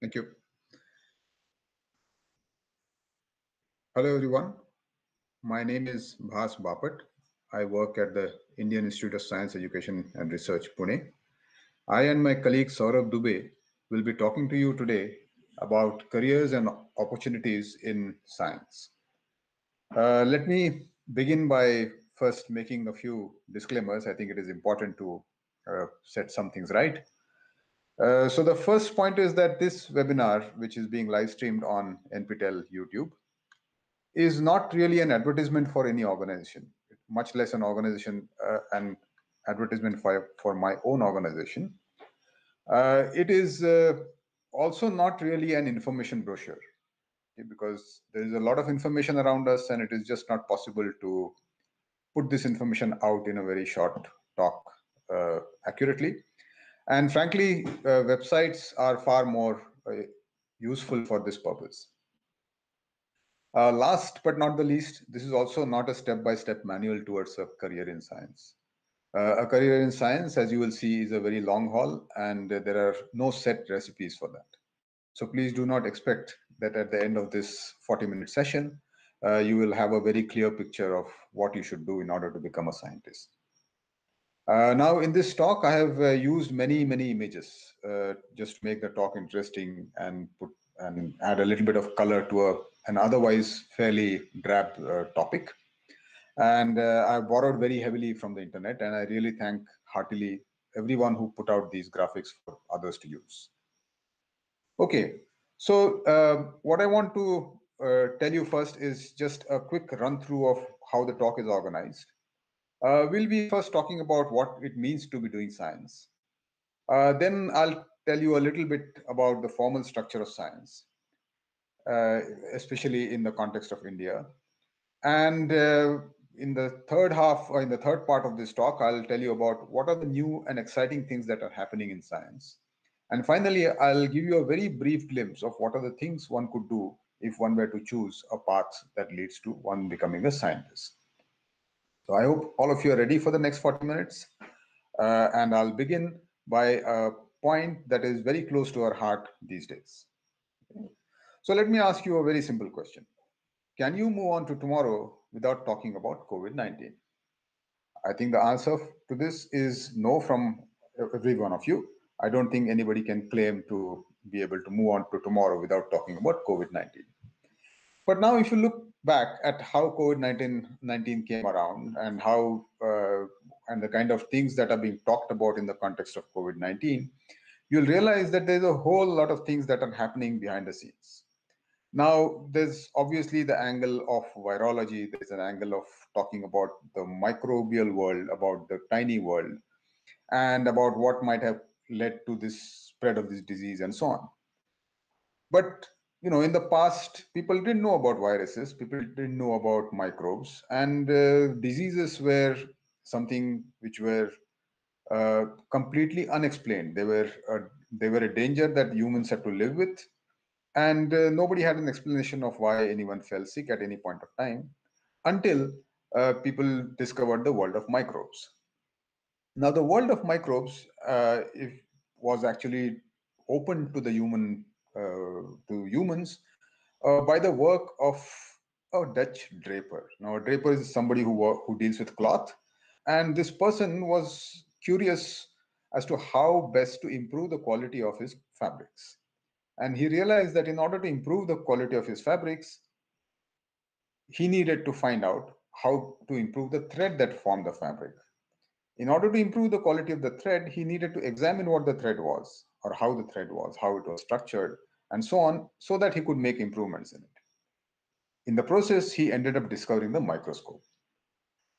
Thank you. Hello, everyone. My name is Bhas Bapat. I work at the Indian Institute of Science Education and Research, Pune. I and my colleague Sourabh Dube will be talking to you today about careers and opportunities in science. Uh, let me begin by first making a few disclaimers. I think it is important to uh, set some things right. Uh, so the first point is that this webinar, which is being live streamed on NPTEL YouTube, is not really an advertisement for any organization, much less an organization uh, advertisement for, for my own organization. Uh, it is uh, also not really an information brochure okay, because there is a lot of information around us and it is just not possible to put this information out in a very short talk uh, accurately. And frankly, uh, websites are far more uh, useful for this purpose. Uh, last but not the least, this is also not a step-by-step -step manual towards a career in science. Uh, a career in science, as you will see, is a very long haul, and uh, there are no set recipes for that. So please do not expect that at the end of this 40-minute session, uh, you will have a very clear picture of what you should do in order to become a scientist. Uh, now, in this talk, I have uh, used many, many images uh, just to make the talk interesting and put and add a little bit of color to a, an otherwise fairly drab uh, topic. And uh, I borrowed very heavily from the internet, and I really thank heartily everyone who put out these graphics for others to use. Okay, so uh, what I want to tell you first is just a quick run through of how the talk is organized. Uh, we'll be first talking about what it means to be doing science. Uh, then I'll tell you a little bit about the formal structure of science, uh, especially in the context of India. And uh, in the third half, or in the third part of this talk, I'll tell you about what are the new and exciting things that are happening in science. And finally, I'll give you a very brief glimpse of what are the things one could do if one were to choose a path that leads to one becoming a scientist. So I hope all of you are ready for the next 40 minutes. Uh, and I'll begin by a point that is very close to our heart these days. So let me ask you a very simple question. Can you move on to tomorrow without talking about COVID-19? I think the answer to this is no from every one of you. I don't think anybody can claim to be able to move on to tomorrow without talking about COVID-19. But now if you look back at how COVID-19 came around and how uh, and the kind of things that are being talked about in the context of COVID-19, you'll realize that there's a whole lot of things that are happening behind the scenes. Now, there's obviously the angle of virology, there's an angle of talking about the microbial world, about the tiny world, and about what might have led to this spread of this disease and so on. But you know, in the past, people didn't know about viruses, people didn't know about microbes, and uh, diseases were something which were uh, completely unexplained. They were uh, they were a danger that humans had to live with, and uh, nobody had an explanation of why anyone fell sick at any point of time until uh, people discovered the world of microbes. Now, the world of microbes if, was actually open to the human to humans uh, by the work of a Dutch draper. Now, a draper is somebody who, who deals with cloth, and this person was curious as to how best to improve the quality of his fabrics. And he realized that in order to improve the quality of his fabrics, he needed to find out how to improve the thread that formed the fabric. In order to improve the quality of the thread, he needed to examine what the thread was or how the thread was, how it was structured, and so on, so that he could make improvements in it. In the process, he ended up discovering the microscope.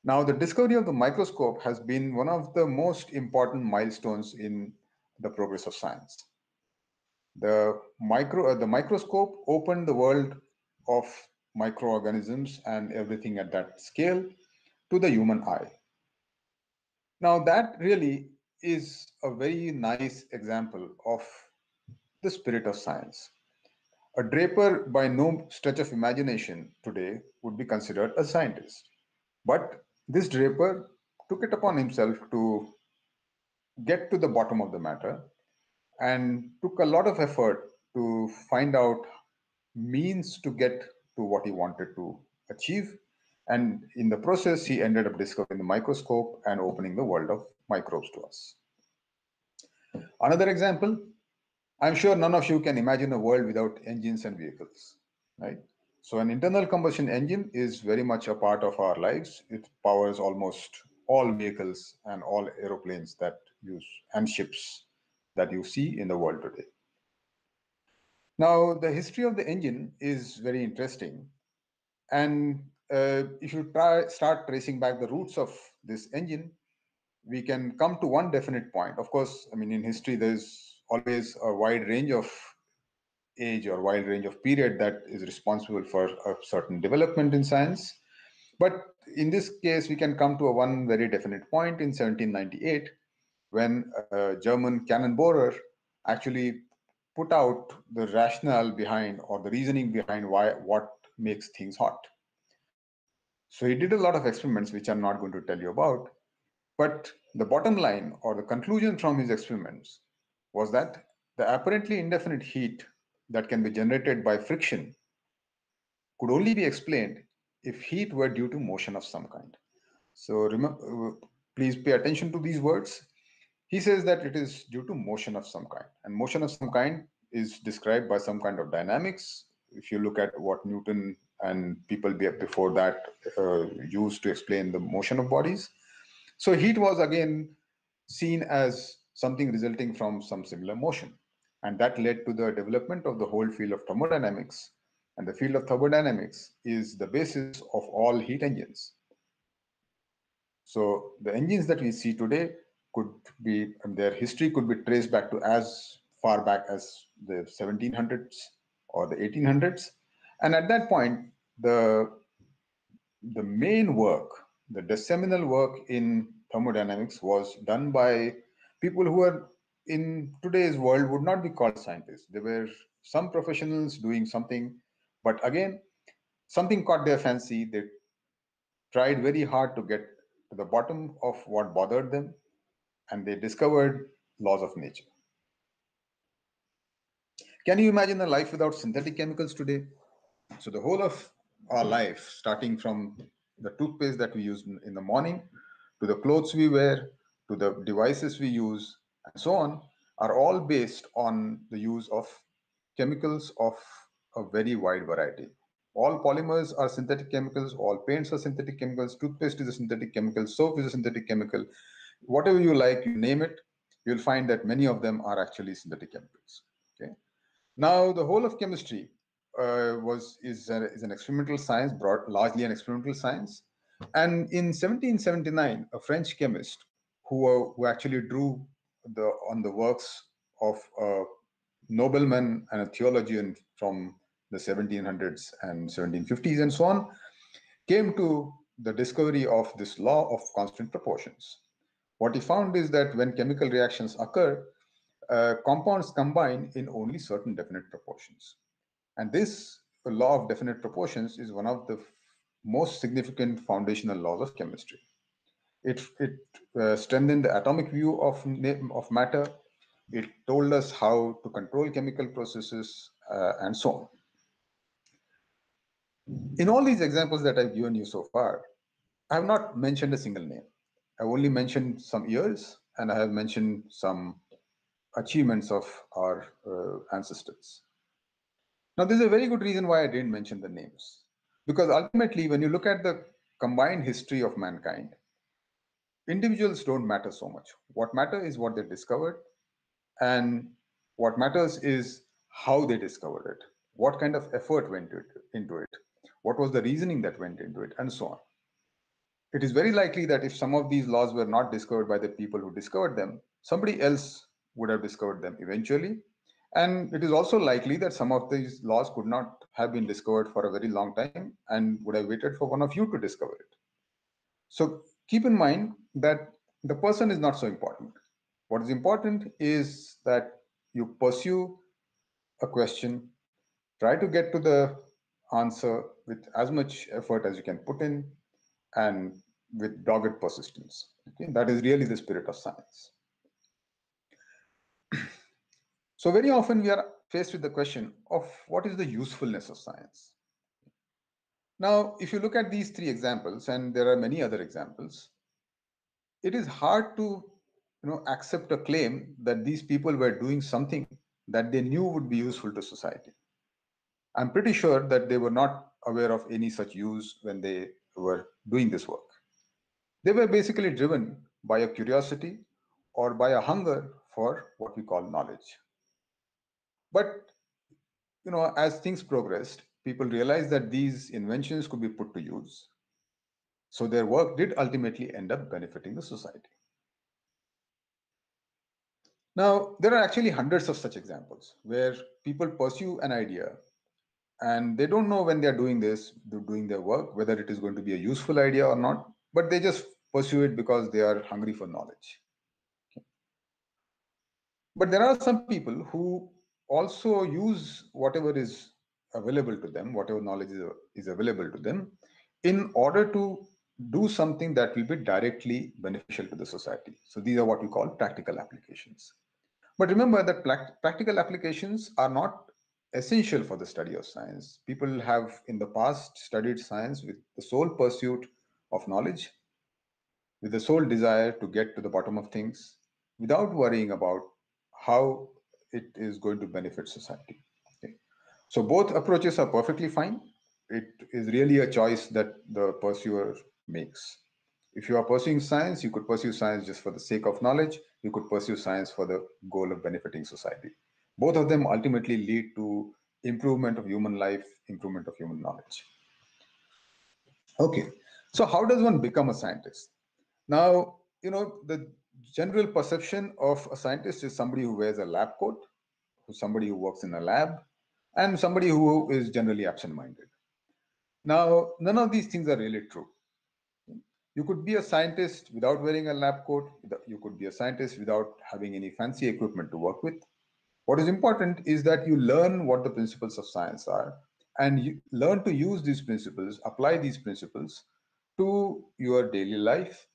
Now, the discovery of the microscope has been one of the most important milestones in the progress of science. The, micro, uh, the microscope opened the world of microorganisms and everything at that scale to the human eye. Now, that really is a very nice example of the spirit of science. A draper, by no stretch of imagination today, would be considered a scientist. But this draper took it upon himself to get to the bottom of the matter and took a lot of effort to find out means to get to what he wanted to achieve. And in the process, he ended up discovering the microscope and opening the world of microbes to us. Another example, I'm sure none of you can imagine a world without engines and vehicles, right? So an internal combustion engine is very much a part of our lives. It powers almost all vehicles and all aeroplanes that use and ships that you see in the world today. Now, the history of the engine is very interesting. And uh, if you try start tracing back the roots of this engine, we can come to one definite point. Of course, I mean, in history, there's always a wide range of age or wide range of period that is responsible for a certain development in science. But in this case, we can come to a one very definite point in 1798 when a German cannon borer actually put out the rationale behind or the reasoning behind why what makes things hot. So he did a lot of experiments, which I'm not going to tell you about. But the bottom line or the conclusion from his experiments was that the apparently indefinite heat that can be generated by friction could only be explained if heat were due to motion of some kind. So remember, uh, please pay attention to these words. He says that it is due to motion of some kind, and motion of some kind is described by some kind of dynamics. If you look at what Newton and people before that uh, used to explain the motion of bodies, so heat was again seen as something resulting from some similar motion. And that led to the development of the whole field of thermodynamics. And the field of thermodynamics is the basis of all heat engines. So the engines that we see today could be, their history could be traced back to as far back as the 1700s or the 1800s. And at that point, the, the main work, the seminal work in thermodynamics was done by people who are in today's world would not be called scientists. They were some professionals doing something, but again, something caught their fancy. They tried very hard to get to the bottom of what bothered them, and they discovered laws of nature. Can you imagine a life without synthetic chemicals today? So the whole of our life, starting from the toothpaste that we use in the morning, to the clothes we wear, to the devices we use, and so on are all based on the use of chemicals of a very wide variety. All polymers are synthetic chemicals, all paints are synthetic chemicals, toothpaste is a synthetic chemical, soap is a synthetic chemical. Whatever you like, you name it, you'll find that many of them are actually synthetic chemicals. Okay. Now, the whole of chemistry uh, was is, a, is an experimental science, brought largely an experimental science. And in 1779, a French chemist who, uh, who actually drew the on the works of a nobleman and a theologian from the 1700s and 1750s and so on, came to the discovery of this law of constant proportions. What he found is that when chemical reactions occur, uh, compounds combine in only certain definite proportions. And this law of definite proportions is one of the most significant foundational laws of chemistry. It, it uh, strengthened the atomic view of, of matter. It told us how to control chemical processes uh, and so on. In all these examples that I've given you so far, I have not mentioned a single name. I've only mentioned some years and I have mentioned some achievements of our uh, ancestors. Now, there's a very good reason why I didn't mention the names. Because ultimately, when you look at the combined history of mankind, individuals don't matter so much. What matters is what they discovered, and what matters is how they discovered it, what kind of effort went into it, what was the reasoning that went into it, and so on. It is very likely that if some of these laws were not discovered by the people who discovered them, somebody else would have discovered them eventually. And it is also likely that some of these laws could not have been discovered for a very long time and would have waited for one of you to discover it. So keep in mind that the person is not so important. What is important is that you pursue a question, try to get to the answer with as much effort as you can put in and with dogged persistence. Okay? That is really the spirit of science. So very often we are faced with the question of what is the usefulness of science? Now, if you look at these three examples, and there are many other examples, it is hard to you know, accept a claim that these people were doing something that they knew would be useful to society. I'm pretty sure that they were not aware of any such use when they were doing this work. They were basically driven by a curiosity or by a hunger for what we call knowledge. But you know, as things progressed, people realized that these inventions could be put to use. So their work did ultimately end up benefiting the society. Now, there are actually hundreds of such examples where people pursue an idea and they don't know when they're doing this, doing their work, whether it is going to be a useful idea or not, but they just pursue it because they are hungry for knowledge. Okay. But there are some people who also use whatever is available to them, whatever knowledge is, is available to them, in order to do something that will be directly beneficial to the society. So these are what we call practical applications. But remember that practical applications are not essential for the study of science. People have in the past studied science with the sole pursuit of knowledge, with the sole desire to get to the bottom of things, without worrying about how it is going to benefit society. So both approaches are perfectly fine. It is really a choice that the pursuer makes. If you are pursuing science, you could pursue science just for the sake of knowledge. You could pursue science for the goal of benefiting society. Both of them ultimately lead to improvement of human life, improvement of human knowledge. Okay, so how does one become a scientist? Now, you know, the general perception of a scientist is somebody who wears a lab coat, somebody who works in a lab, and somebody who is generally absent-minded. Now, none of these things are really true. You could be a scientist without wearing a lab coat. You could be a scientist without having any fancy equipment to work with. What is important is that you learn what the principles of science are and you learn to use these principles, apply these principles to your daily life.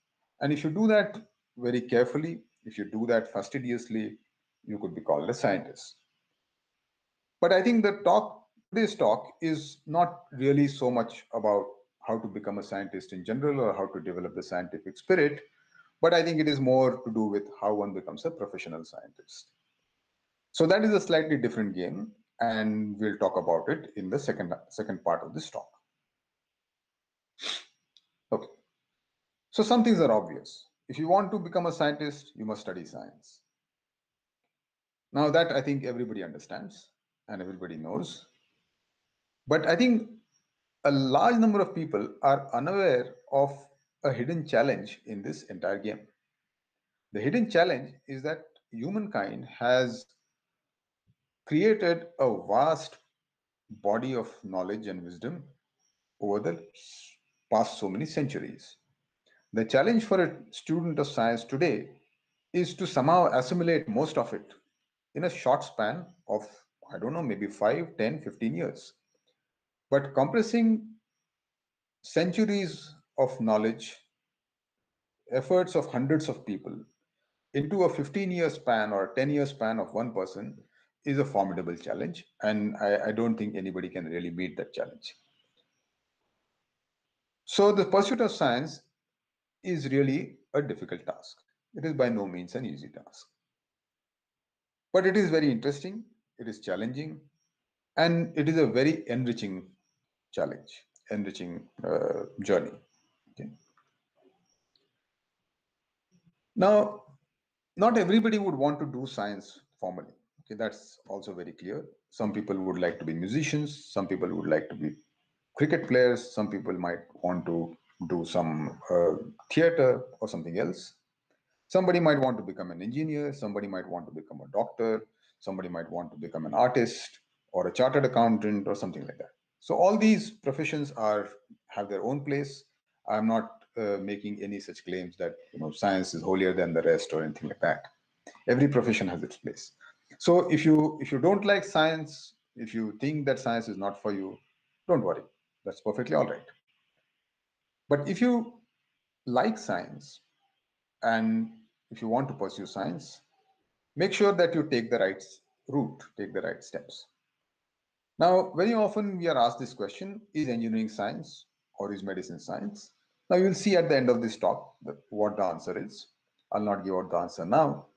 And if you do that very carefully, if you do that fastidiously, you could be called a scientist. But I think the talk, today's talk is not really so much about how to become a scientist in general or how to develop the scientific spirit, but I think it is more to do with how one becomes a professional scientist. So that is a slightly different game, and we'll talk about it in the second, second part of this talk. Okay, so some things are obvious. If you want to become a scientist, you must study science. Now that I think everybody understands and everybody knows. But I think a large number of people are unaware of a hidden challenge in this entire game. The hidden challenge is that humankind has created a vast body of knowledge and wisdom over the past so many centuries. The challenge for a student of science today is to somehow assimilate most of it in a short span of, I don't know, maybe 5, 10, 15 years. But compressing centuries of knowledge, efforts of hundreds of people into a 15 year span or 10 year span of one person is a formidable challenge. And I, I don't think anybody can really meet that challenge. So the pursuit of science is really a difficult task. It is by no means an easy task. But it is very interesting, it is challenging, and it is a very enriching challenge, enriching uh, journey. Okay. Now, not everybody would want to do science formally. Okay, that's also very clear. Some people would like to be musicians, some people would like to be cricket players, some people might want to do some uh, theater or something else. Somebody might want to become an engineer, somebody might want to become a doctor, somebody might want to become an artist or a chartered accountant or something like that. So all these professions are have their own place. I'm not uh, making any such claims that you know science is holier than the rest or anything like that. Every profession has its place. So if you if you don't like science, if you think that science is not for you, don't worry. That's perfectly all right. But if you like science and if you want to pursue science, make sure that you take the right route, take the right steps. Now, very often we are asked this question, is engineering science or is medicine science? Now you'll see at the end of this talk what the answer is. I'll not give out the answer now.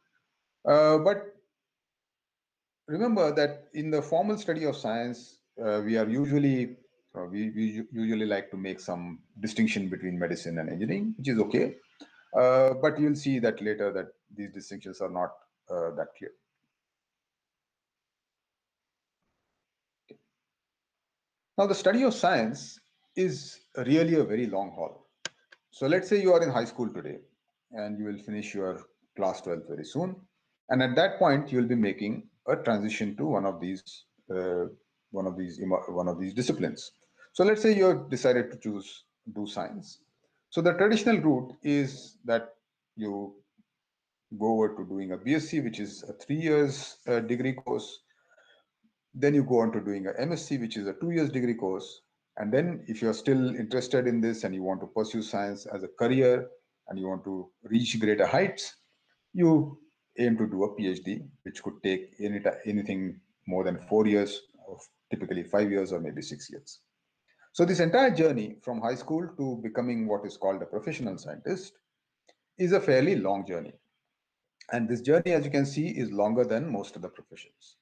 Uh, but remember that in the formal study of science, uh, we are usually, uh, we, we usually like to make some distinction between medicine and engineering, which is okay. Uh, but you'll see that later that these distinctions are not uh, that clear. Now, the study of science is really a very long haul. So let's say you are in high school today and you will finish your class 12 very soon. And at that point, you'll be making a transition to one of these uh, one of these one of these disciplines. So let's say you have decided to choose do science. So the traditional route is that you go over to doing a BSc, which is a three years uh, degree course. Then you go on to doing a MSc, which is a two years degree course. And then if you're still interested in this and you want to pursue science as a career and you want to reach greater heights, you aim to do a PhD, which could take any, anything more than four years, typically five years or maybe six years. So this entire journey from high school to becoming what is called a professional scientist is a fairly long journey. And this journey, as you can see, is longer than most of the professions.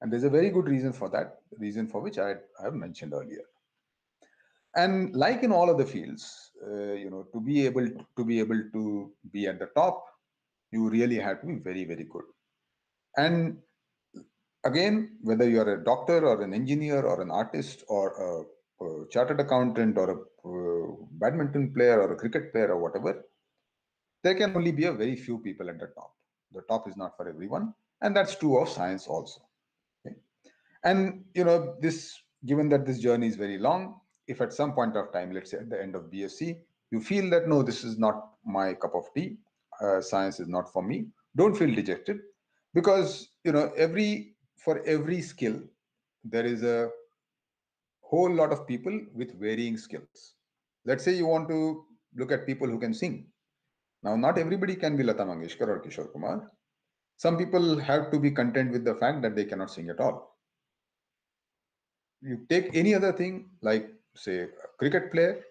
And there's a very good reason for that, reason for which I, I have mentioned earlier. And like in all of the fields, uh, you know, to be able to, to be able to be at the top, you really have to be very, very good. And again, whether you are a doctor or an engineer or an artist or a, a chartered accountant or a, a badminton player or a cricket player or whatever, there can only be a very few people at the top. The top is not for everyone, and that's true of science also. Okay? And you know, this given that this journey is very long, if at some point of time, let's say at the end of BSc, you feel that no, this is not my cup of tea, uh, science is not for me, don't feel dejected because you know every for every skill there is a whole lot of people with varying skills. Let's say you want to look at people who can sing. Now, not everybody can be Lata Mangeshkar or Kishore Kumar. Some people have to be content with the fact that they cannot sing at all. You take any other thing like say a cricket player,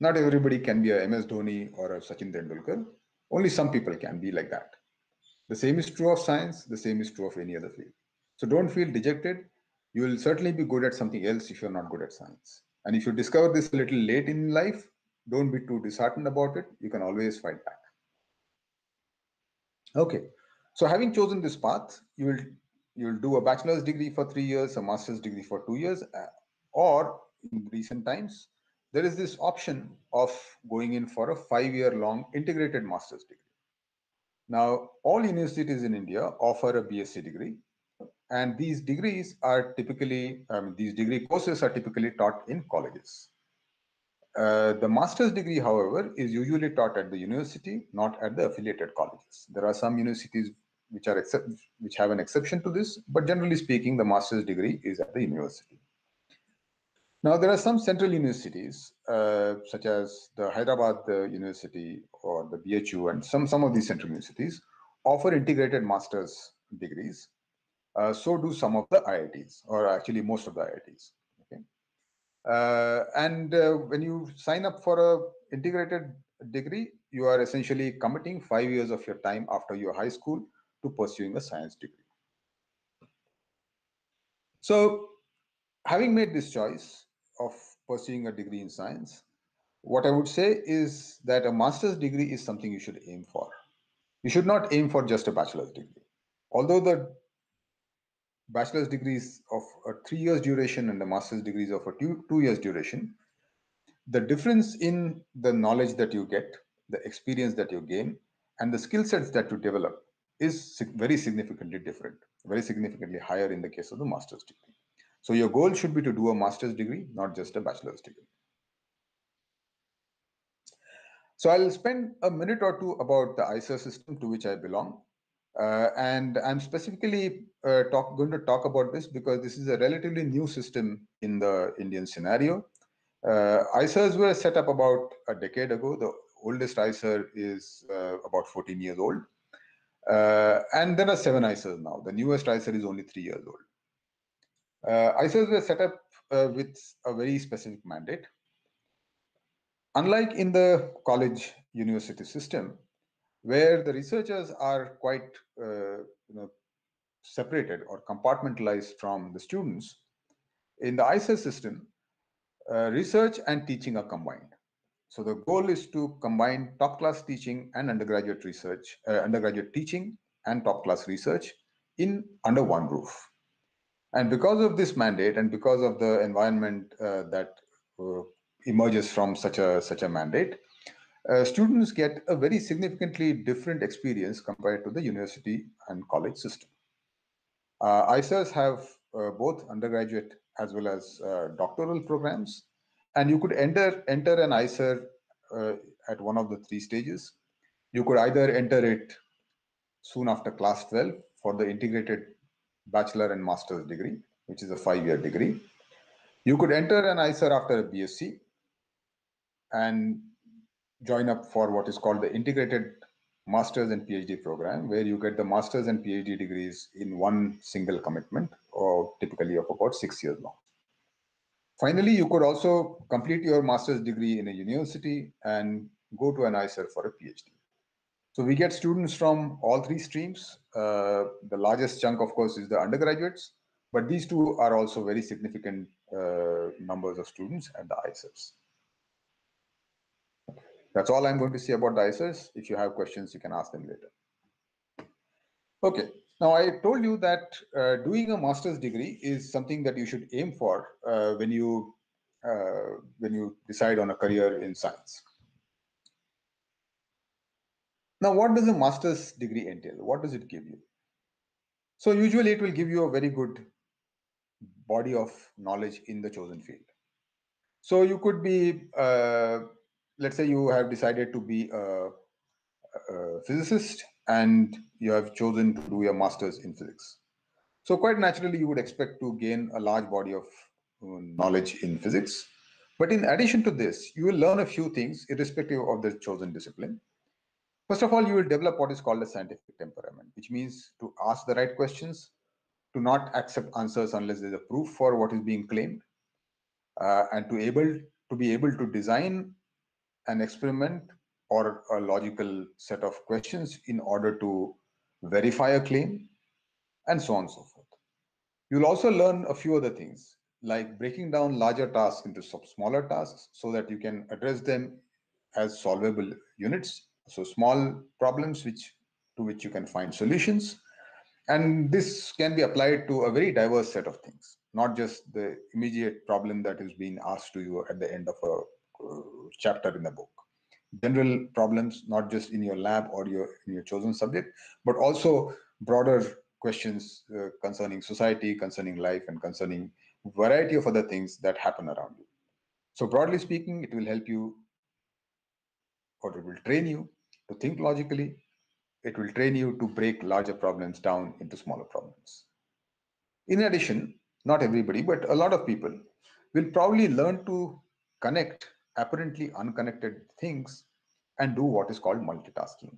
not everybody can be a MS Dhoni or a Sachin Tendulkar. Only some people can be like that. The same is true of science. The same is true of any other field. So don't feel dejected. You will certainly be good at something else if you're not good at science. And if you discover this a little late in life, don't be too disheartened about it. You can always fight back. Okay. So having chosen this path, you will you will do a bachelor's degree for three years, a master's degree for two years, uh, or in recent times, there is this option of going in for a five-year-long integrated master's degree. Now, all universities in India offer a BSc degree, and these degrees are typically, um, these degree courses are typically taught in colleges. Uh, the master's degree, however, is usually taught at the university, not at the affiliated colleges. There are some universities which are except, which have an exception to this, but generally speaking, the master's degree is at the university. Now, there are some central universities, uh, such as the Hyderabad uh, University or the BHU, and some, some of these central universities offer integrated master's degrees. Uh, so do some of the IITs, or actually most of the IITs. Uh, and uh, when you sign up for a integrated degree, you are essentially committing five years of your time after your high school to pursuing a science degree. So, having made this choice, of pursuing a degree in science, what I would say is that a master's degree is something you should aim for. You should not aim for just a bachelor's degree. Although the bachelor's degrees of a three years duration and the master's degrees of a two, two years duration, the difference in the knowledge that you get, the experience that you gain, and the skill sets that you develop is very significantly different, very significantly higher in the case of the master's degree. So your goal should be to do a master's degree, not just a bachelor's degree. So I'll spend a minute or two about the IISER system to which I belong. Uh, and I'm specifically uh, talk, going to talk about this because this is a relatively new system in the Indian scenario. Uh, IISERs were set up about a decade ago. The oldest IISER is uh, about 14 years old. Uh, and there are seven IISERs now. The newest IISER is only three years old. Uh, IISERs were set up uh, with a very specific mandate. Unlike in the college university system, where the researchers are quite uh, you know, separated or compartmentalized from the students, in the IISER system, uh, research and teaching are combined. So the goal is to combine top class teaching and undergraduate research, uh, undergraduate teaching and top class research in under one roof. And because of this mandate and because of the environment uh, that uh, emerges from such a such a mandate, uh, students get a very significantly different experience compared to the university and college system. Uh, have uh, both undergraduate as well as uh, doctoral programs, and you could enter enter an IISER uh, at one of the three stages. You could either enter it soon after class 12 for the integrated bachelor and master's degree, which is a five-year degree. You could enter an IISER after a BSc and join up for what is called the integrated master's and PhD program, where you get the master's and PhD degrees in one single commitment, or typically of about six years long. Finally, you could also complete your master's degree in a university and go to an IISER for a PhD. So we get students from all three streams. Uh, the largest chunk, of course, is the undergraduates, but these two are also very significant uh, numbers of students at the IISERs. That's all I'm going to say about the. If you have questions, you can ask them later. Okay, now I told you that uh, doing a master's degree is something that you should aim for uh, when you uh, when you decide on a career in science. Now, what does a master's degree entail? What does it give you? So usually it will give you a very good body of knowledge in the chosen field. So you could be, uh, let's say you have decided to be a, a, physicist and you have chosen to do your master's in physics. So quite naturally, you would expect to gain a large body of uh, knowledge in physics. But in addition to this, you will learn a few things irrespective of the chosen discipline. First of all, you will develop what is called a scientific temperament, which means to ask the right questions, to not accept answers unless there's a proof for what is being claimed, uh, and to able to be able to design an experiment or a logical set of questions in order to verify a claim, and so on and so forth. You'll also learn a few other things, like breaking down larger tasks into smaller tasks so that you can address them as solvable units so small problems which to which you can find solutions. And this can be applied to a very diverse set of things, not just the immediate problem that is being asked to you at the end of a chapter in the book. General problems, not just in your lab or your in your chosen subject, but also broader questions uh, concerning society, concerning life, and concerning variety of other things that happen around you. So broadly speaking, it will help you or it will train you to think logically. It will train you to break larger problems down into smaller problems. In addition, not everybody, but a lot of people will probably learn to connect apparently unconnected things and do what is called multitasking.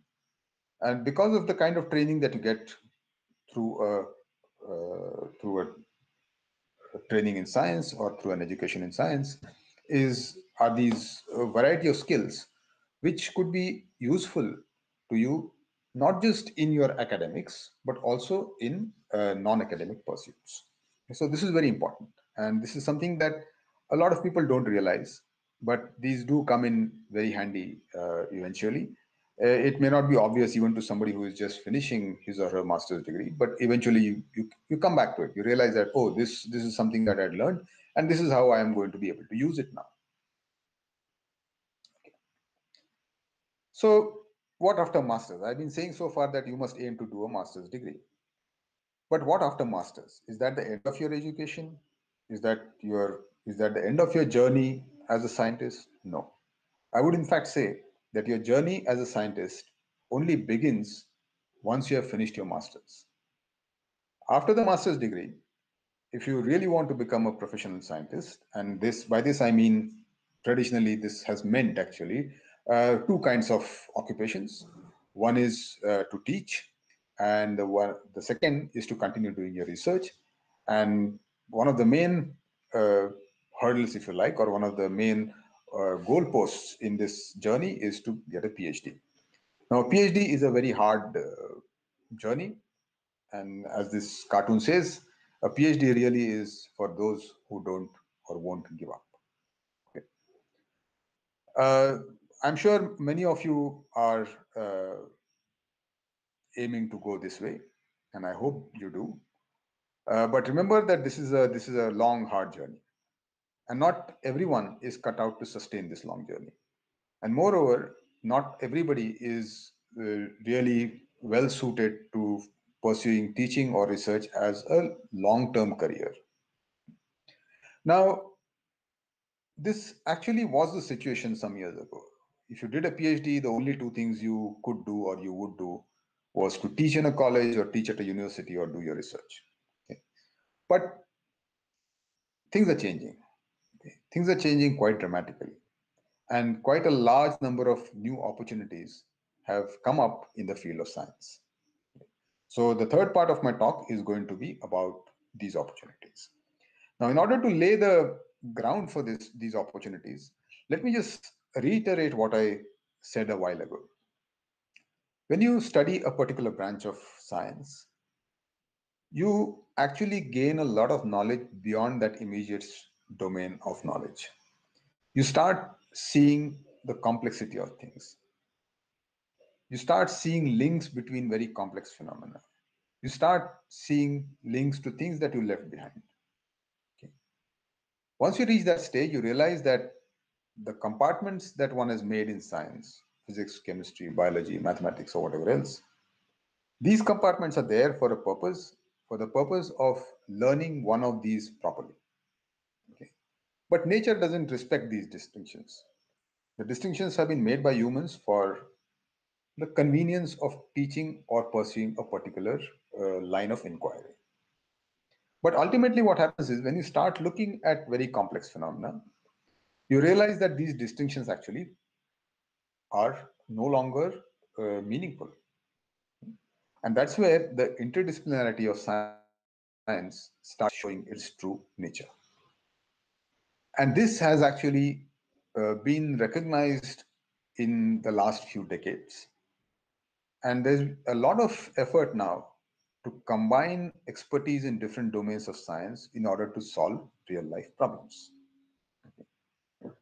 And because of the kind of training that you get through a uh, through a, a, training in science or through an education in science, is are these variety of skills which could be useful to you not just in your academics but also in uh, non-academic pursuits. So this is very important. And this is something that a lot of people don't realize but these do come in very handy uh, eventually uh, it may not be obvious even to somebody who is just finishing his or her master's degree but eventually you, you, you come back to it you realize that oh this this is something that i'd learned and this is how i am going to be able to use it now So what after masters? I've been saying so far that you must aim to do a master's degree. But what after masters? Is that the end of your education? Is that your is that the end of your journey as a scientist? No. I would in fact say that your journey as a scientist only begins once you have finished your master's. After the master's degree, if you really want to become a professional scientist, and this by this I mean traditionally this has meant actually uh, two kinds of occupations. One is uh, to teach, and the one the second is to continue doing your research and one of the main uh, hurdles if you like or one of the main uh, goalposts in this journey is to get a phd now phd is a very hard uh, journey and as this cartoon says a phd really is for those who don't or won't give up okay. Uh, i'm sure many of you are uh, aiming to go this way, and I hope you do. Uh, but remember that this is a this is a long, hard journey, and not everyone is cut out to sustain this long journey. And moreover, not everybody is uh, really well suited to pursuing teaching or research as a long-term career. Now, this actually was the situation some years ago. If you did a PhD, the only two things you could do or you would do was to teach in a college or teach at a university or do your research. Okay. But things are changing. Things are changing quite dramatically. And quite a large number of new opportunities have come up in the field of science. So the third part of my talk is going to be about these opportunities. Now, in order to lay the ground for this, these opportunities, let me just reiterate what I said a while ago. When you study a particular branch of science, you actually gain a lot of knowledge beyond that immediate domain of knowledge. You start seeing the complexity of things. You start seeing links between very complex phenomena. You start seeing links to things that you left behind. Okay. Once you reach that stage, you realize that the compartments that one has made in science physics, chemistry, biology, mathematics, or whatever else. These compartments are there for a purpose, for the purpose of learning one of these properly. But nature doesn't respect these distinctions. The distinctions have been made by humans for the convenience of teaching or pursuing a particular uh, line of inquiry. But ultimately, what happens is when you start looking at very complex phenomena, you realize that these distinctions actually are no longer uh, meaningful. And that's where the interdisciplinarity of science starts showing its true nature. And this has actually uh, been recognized in the last few decades. And there's a lot of effort now to combine expertise in different domains of science in order to solve real life problems.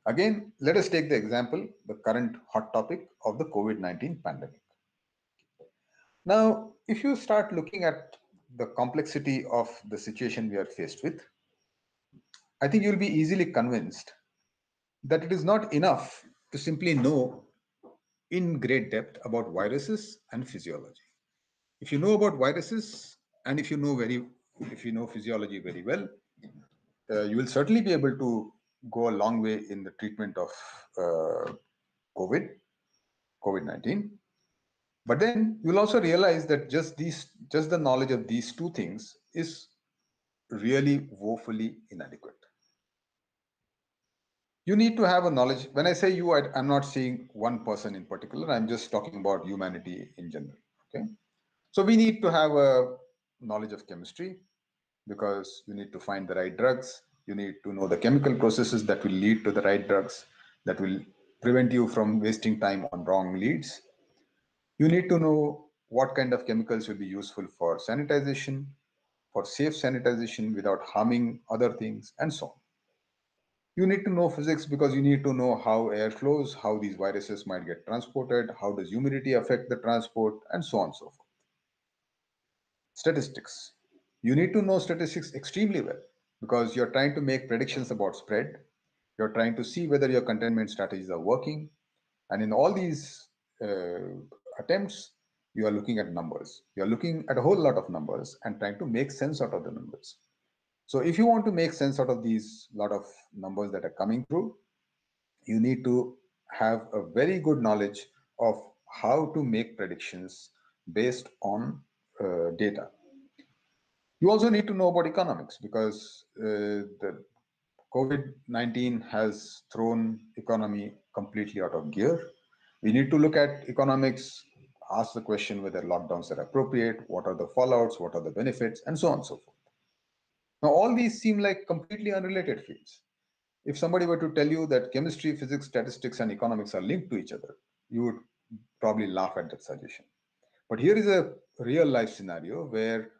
Again, let us take the example, the current hot topic of the COVID-19 pandemic. Now, if you start looking at the complexity of the situation we are faced with, I think you'll be easily convinced that it is not enough to simply know in great depth about viruses and physiology. If you know about viruses and if you know very, if you know physiology very well, uh, you will certainly be able to go a long way in the treatment of uh, COVID, COVID-19. But then you'll also realize that just these, just the knowledge of these two things is really woefully inadequate. You need to have a knowledge. When I say you, I, I'm not seeing one person in particular. I'm just talking about humanity in general. Okay. So we need to have a knowledge of chemistry because you need to find the right drugs you need to know the chemical processes that will lead to the right drugs that will prevent you from wasting time on wrong leads. You need to know what kind of chemicals will be useful for sanitization, for safe sanitization without harming other things, and so on. You need to know physics because you need to know how air flows, how these viruses might get transported, how does humidity affect the transport, and so on and so forth. Statistics. You need to know statistics extremely well because you're trying to make predictions about spread. You're trying to see whether your containment strategies are working. And in all these uh, attempts, you are looking at numbers. You're looking at a whole lot of numbers and trying to make sense out of the numbers. So if you want to make sense out of these lot of numbers that are coming through, you need to have a very good knowledge of how to make predictions based on uh, data. You also need to know about economics because uh, the COVID-19 has thrown economy completely out of gear. We need to look at economics, ask the question whether lockdowns are appropriate, what are the fallouts, what are the benefits, and so on and so forth. Now, all these seem like completely unrelated fields. If somebody were to tell you that chemistry, physics, statistics, and economics are linked to each other, you would probably laugh at that suggestion. But here is a real life scenario where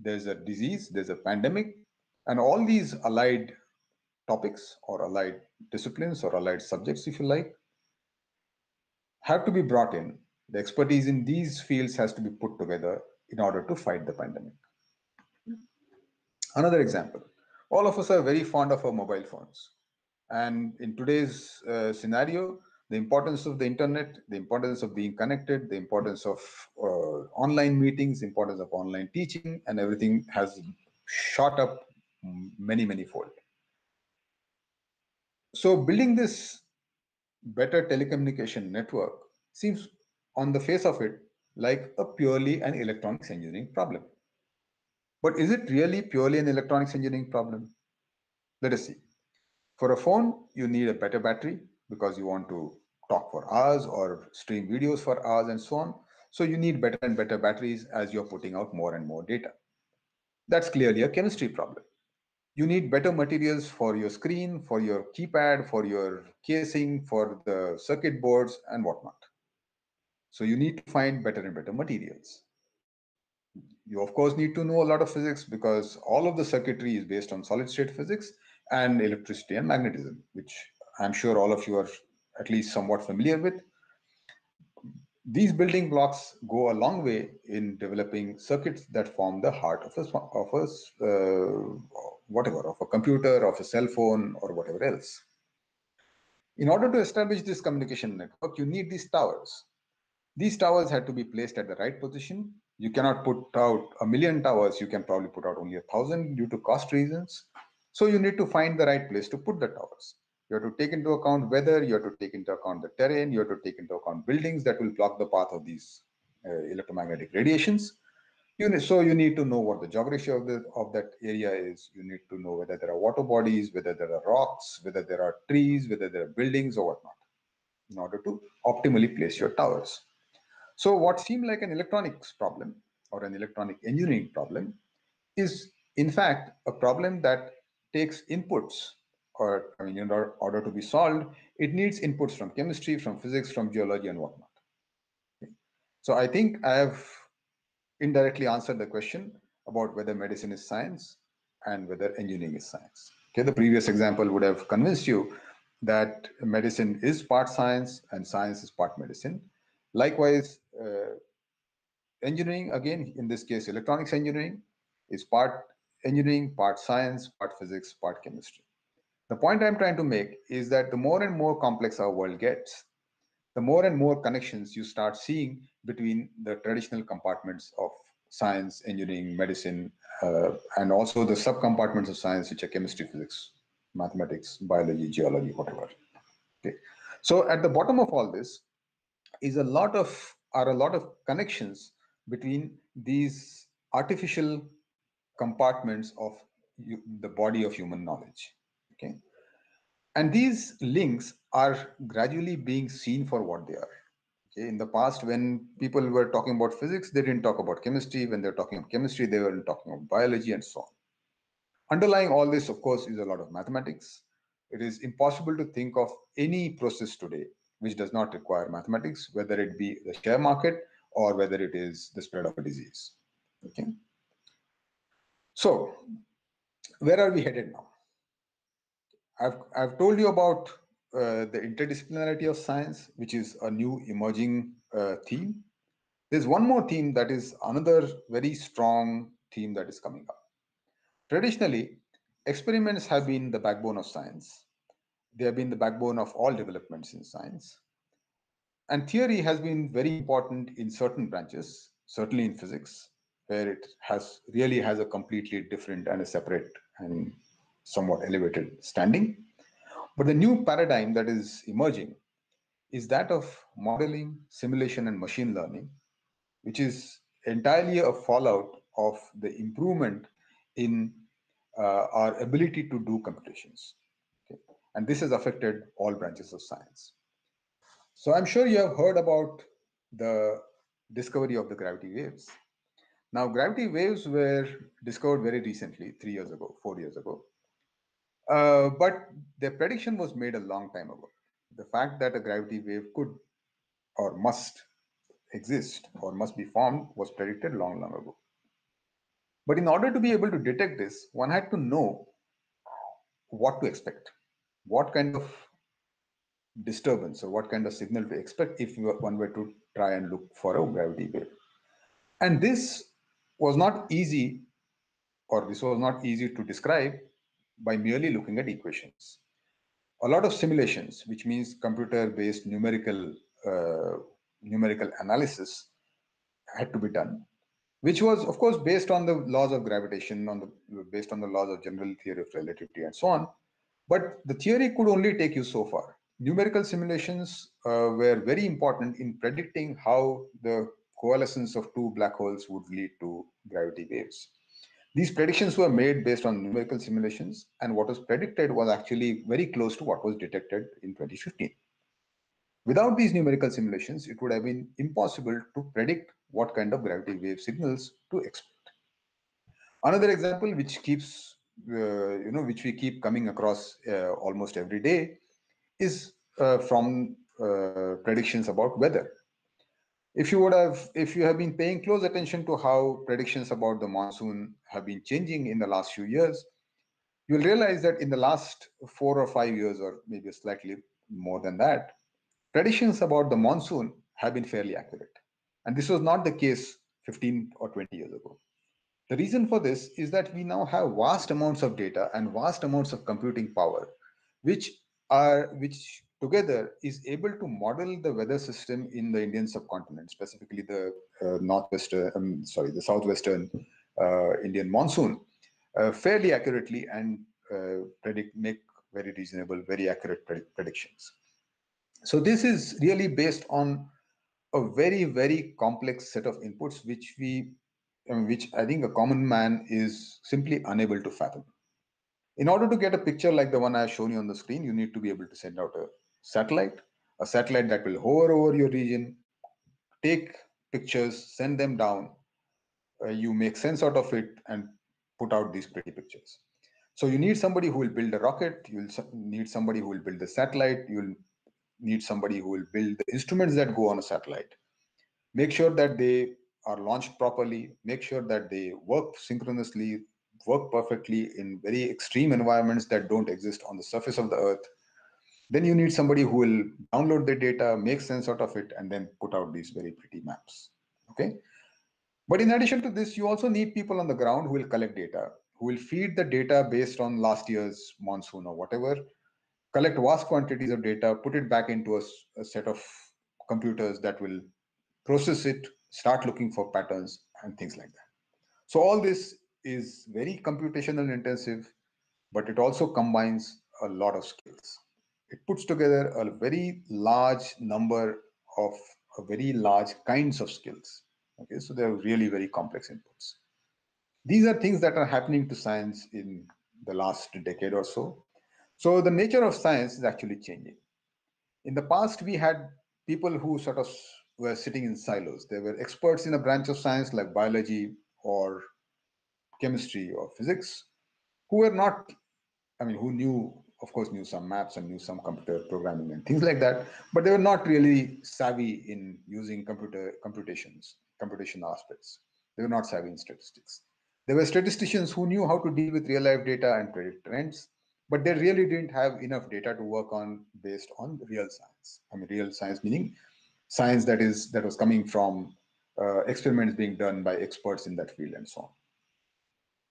there's a disease, there's a pandemic, and all these allied topics or allied disciplines or allied subjects, if you like, have to be brought in. The expertise in these fields has to be put together in order to fight the pandemic. Another example, all of us are very fond of our mobile phones. And in today's uh, scenario, the importance of the internet, the importance of being connected, the importance of uh, online meetings, importance of online teaching, and everything has shot up many, many fold. So building this better telecommunication network seems on the face of it like a purely an electronics engineering problem. But is it really purely an electronics engineering problem? Let us see. For a phone, you need a better battery because you want to talk for hours or stream videos for hours and so on. So you need better and better batteries as you're putting out more and more data. That's clearly a chemistry problem. You need better materials for your screen, for your keypad, for your casing, for the circuit boards and whatnot. So you need to find better and better materials. You of course need to know a lot of physics because all of the circuitry is based on solid state physics and electricity and magnetism, which I'm sure all of you are at least somewhat familiar with. These building blocks go a long way in developing circuits that form the heart of a, of a uh, whatever, of a computer, of a cell phone, or whatever else. In order to establish this communication network, you need these towers. These towers had to be placed at the right position. You cannot put out a million towers. You can probably put out only a thousand due to cost reasons. So you need to find the right place to put the towers. You have to take into account weather, you have to take into account the terrain, you have to take into account buildings that will block the path of these uh, electromagnetic radiations. You need, so you need to know what the geography of, the, of that area is. You need to know whether there are water bodies, whether there are rocks, whether there are trees, whether there are buildings or whatnot, in order to optimally place your towers. So what seemed like an electronics problem or an electronic engineering problem is in fact a problem that takes inputs or I mean, in order to be solved, it needs inputs from chemistry, from physics, from geology, and whatnot. So I think I have indirectly answered the question about whether medicine is science and whether engineering is science. Okay, the previous example would have convinced you that medicine is part science and science is part medicine. Likewise, uh, engineering, again, in this case, electronics engineering, is part engineering, part science, part physics, part chemistry. The point I'm trying to make is that the more and more complex our world gets, the more and more connections you start seeing between the traditional compartments of science, engineering, medicine, uh, and also the subcompartments of science, which are chemistry, physics, mathematics, biology, geology, whatever. Okay. So at the bottom of all this is a lot of are a lot of connections between these artificial compartments of you, the body of human knowledge. Okay. And these links are gradually being seen for what they are. Okay. In the past, when people were talking about physics, they didn't talk about chemistry. When they're talking about chemistry, they were talking about biology and so on. Underlying all this, of course, is a lot of mathematics. It is impossible to think of any process today which does not require mathematics, whether it be the share market or whether it is the spread of a disease. Okay. So, where are we headed now? I've, I've told you about uh, the interdisciplinarity of science, which is a new emerging uh, theme. There's one more theme that is another very strong theme that is coming up. Traditionally, experiments have been the backbone of science. They have been the backbone of all developments in science. And theory has been very important in certain branches, certainly in physics, where it has really has a completely different and a separate and somewhat elevated standing. But the new paradigm that is emerging is that of modeling, simulation, and machine learning, which is entirely a fallout of the improvement in uh, our ability to do computations. And this has affected all branches of science. So I'm sure you have heard about the discovery of the gravity waves. Now, gravity waves were discovered very recently, three years ago, four years ago. Uh, but their prediction was made a long time ago. The fact that a gravity wave could or must exist or must be formed was predicted long, long ago. But in order to be able to detect this, one had to know what to expect, what kind of disturbance or what kind of signal to expect if one were to try and look for a gravity wave. And this was not easy, or this was not easy to describe by merely looking at equations. A lot of simulations, which means computer-based numerical uh, numerical analysis, had to be done, which was, of course, based on the laws of gravitation, on the based on the laws of general theory of relativity, and so on. But the theory could only take you so far. Numerical simulations uh, were very important in predicting how the coalescence of two black holes would lead to gravity waves. These predictions were made based on numerical simulations, and what was predicted was actually very close to what was detected in 2015. Without these numerical simulations, it would have been impossible to predict what kind of gravity wave signals to expect. Another example, which keeps, uh, you know, which we keep coming across uh, almost every day, is uh, from uh, predictions about weather. If you would have if you have been paying close attention to how predictions about the monsoon have been changing in the last few years you'll realize that in the last four or five years or maybe slightly more than that predictions about the monsoon have been fairly accurate. And this was not the case 15 or 20 years ago the reason for this is that we now have vast amounts of data and vast amounts of computing power which are which together is able to model the weather system in the Indian subcontinent, specifically the uh, northwestern, um, sorry, the southwestern uh, Indian monsoon, uh, fairly accurately and uh, predict make very reasonable, very accurate pred predictions. So this is really based on a very very complex set of inputs, which we, which I think a common man is simply unable to fathom. In order to get a picture like the one I have shown you on the screen, you need to be able to send out a satellite, a satellite that will hover over your region, take pictures, send them down. Uh, you make sense out of it and put out these pretty pictures. So you need somebody who will build a rocket. You'll need somebody who will build the satellite. You'll need somebody who will build the instruments that go on a satellite. Make sure that they are launched properly. Make sure that they work synchronously, work perfectly in very extreme environments that don't exist on the surface of the earth then you need somebody who will download the data, make sense out of it, and then put out these very pretty maps. Okay. But in addition to this, you also need people on the ground who will collect data, who will feed the data based on last year's monsoon or whatever, collect vast quantities of data, put it back into a, a set of computers that will process it, start looking for patterns and things like that. So all this is very computational intensive, but it also combines a lot of skills it puts together a very large number of very large kinds of skills. Okay, so they're really very complex inputs. These are things that are happening to science in the last decade or so. So the nature of science is actually changing. In the past, we had people who sort of were sitting in silos. They were experts in a branch of science like biology or chemistry or physics, who were not, I mean, who knew of course, knew some maps and knew some computer programming and things like that, but they were not really savvy in using computer computations, computational aspects. They were not savvy in statistics. There were statisticians who knew how to deal with real life data and predict trends, but they really didn't have enough data to work on based on real science. I mean, real science meaning science that is that was coming from uh, experiments being done by experts in that field and so on.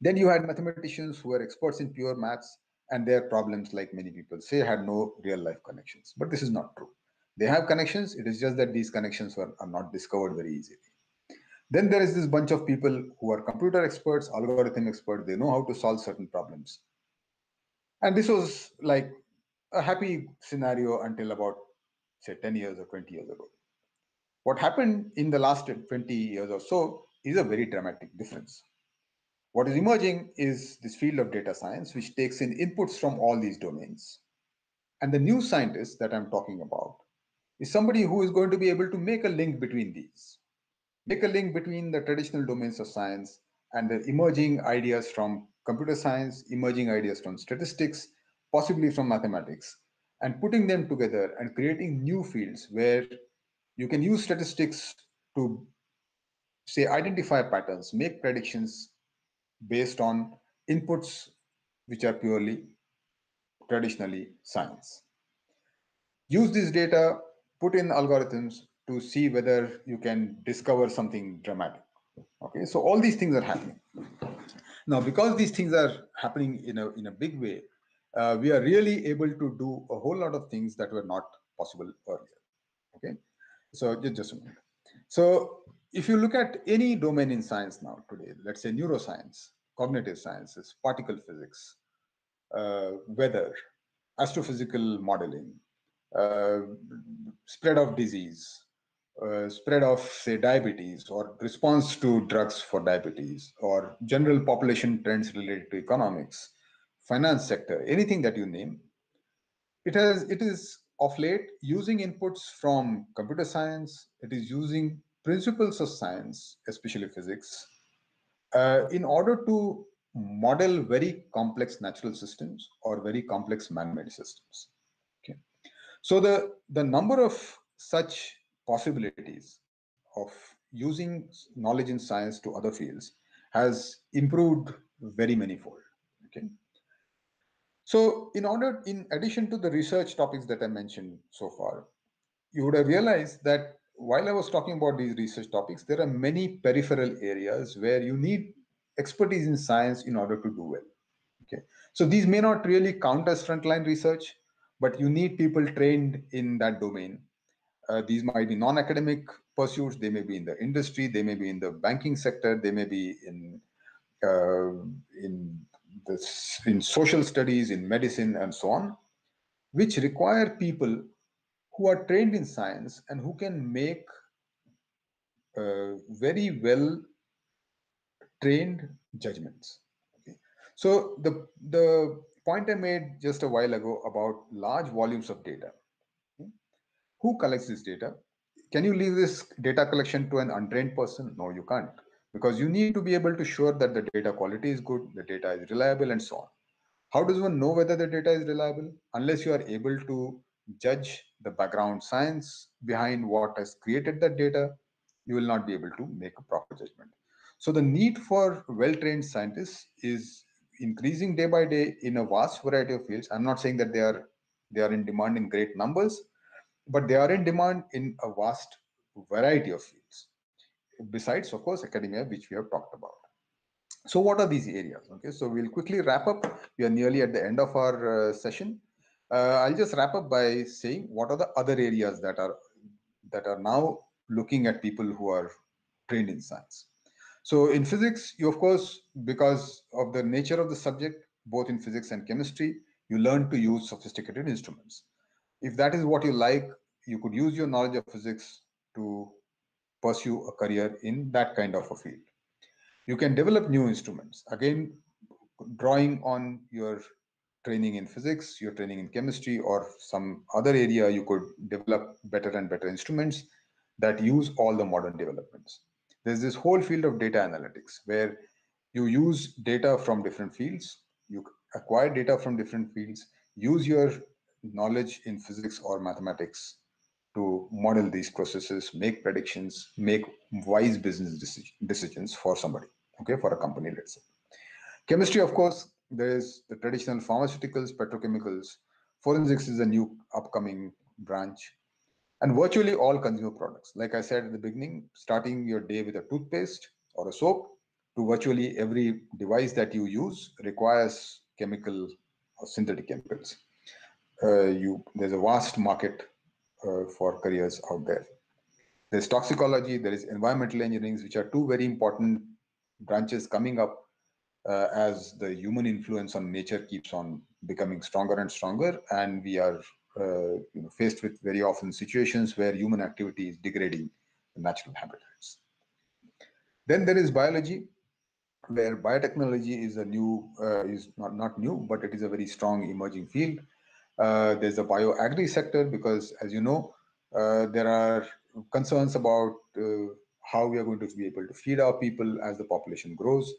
Then you had mathematicians who were experts in pure maths and their problems, like many people say, had no real life connections. But this is not true. They have connections. It is just that these connections were, are not discovered very easily. Then there is this bunch of people who are computer experts, algorithm experts. They know how to solve certain problems. And this was like a happy scenario until about, say, 10 years or 20 years ago. What happened in the last 20 years or so is a very dramatic difference. What is emerging is this field of data science, which takes in inputs from all these domains. And the new scientist that I'm talking about is somebody who is going to be able to make a link between these. make a link between the traditional domains of science and the emerging ideas from computer science, emerging ideas from statistics, possibly from mathematics, and putting them together and creating new fields where you can use statistics to say identify patterns, make predictions based on inputs which are purely traditionally science. Use this data, put in algorithms to see whether you can discover something dramatic. Okay, so all these things are happening. Now, because these things are happening in a, in a big way, uh, we are really able to do a whole lot of things that were not possible earlier. Okay, so just, a minute. So if you look at any domain in science now today, let's say neuroscience, cognitive sciences, particle physics, uh, weather, astrophysical modeling, uh, spread of disease, uh, spread of say diabetes or response to drugs for diabetes or general population trends related to economics, finance sector, anything that you name, it has it is of late using inputs from computer science, it is using principles of science, especially physics, uh, in order to model very complex natural systems or very complex man-made systems. Okay, so the the number of such possibilities of using knowledge in science to other fields has improved very many-fold. Okay, so in order, in addition to the research topics that I mentioned so far, you would have realized that while I was talking about these research topics, there are many peripheral areas where you need expertise in science in order to do well. Okay, so these may not really count as frontline research, but you need people trained in that domain. Uh, these might be non-academic pursuits. They may be in the industry. They may be in the banking sector. They may be in uh, in this in social studies, in medicine, and so on, which require people who are trained in science and who can make uh, very well trained judgments. Okay. So the the point I made just a while ago about large volumes of data. Okay. Who collects this data? Can you leave this data collection to an untrained person? No, you can't because you need to be able to sure that the data quality is good, the data is reliable, and so on. How does one know whether the data is reliable? Unless you are able to judge the background science behind what has created that data, you will not be able to make a proper judgment. So the need for well-trained scientists is increasing day by day in a vast variety of fields. I'm not saying that they are they are in demand in great numbers, but they are in demand in a vast variety of fields besides, of course, academia, which we have talked about. So what are these areas? Okay, so we'll quickly wrap up. We are nearly at the end of our uh, session. Uh, I'll just wrap up by saying what are the other areas that are that are now looking at people who are trained in science. So in physics, you of course, because of the nature of the subject, both in physics and chemistry, you learn to use sophisticated instruments. If that is what you like, you could use your knowledge of physics to pursue a career in that kind of a field. You can develop new instruments. Again, drawing on your training in physics, your training in chemistry, or some other area, you could develop better and better instruments that use all the modern developments. There's this whole field of data analytics where you use data from different fields, you acquire data from different fields, use your knowledge in physics or mathematics to model these processes, make predictions, make wise business decisions for somebody, okay, for a company, let's say. Chemistry, of course, there is the traditional pharmaceuticals, petrochemicals. Forensics is a new upcoming branch. And virtually all consumer products. Like I said at the beginning, starting your day with a toothpaste or a soap to virtually every device that you use requires chemical or synthetic chemicals. Uh, you There's a vast market uh, for careers out there. There's toxicology, there is environmental engineering, which are two very important branches coming up uh, as the human influence on nature keeps on becoming stronger and stronger, and we are uh, you know, faced with very often situations where human activity is degrading the natural habitats. Then there is biology, where biotechnology is a new, uh, is not, not new, but it is a very strong emerging field. Uh, there's a bio-agri sector because, as you know, uh, there are concerns about uh, how we are going to be able to feed our people as the population grows,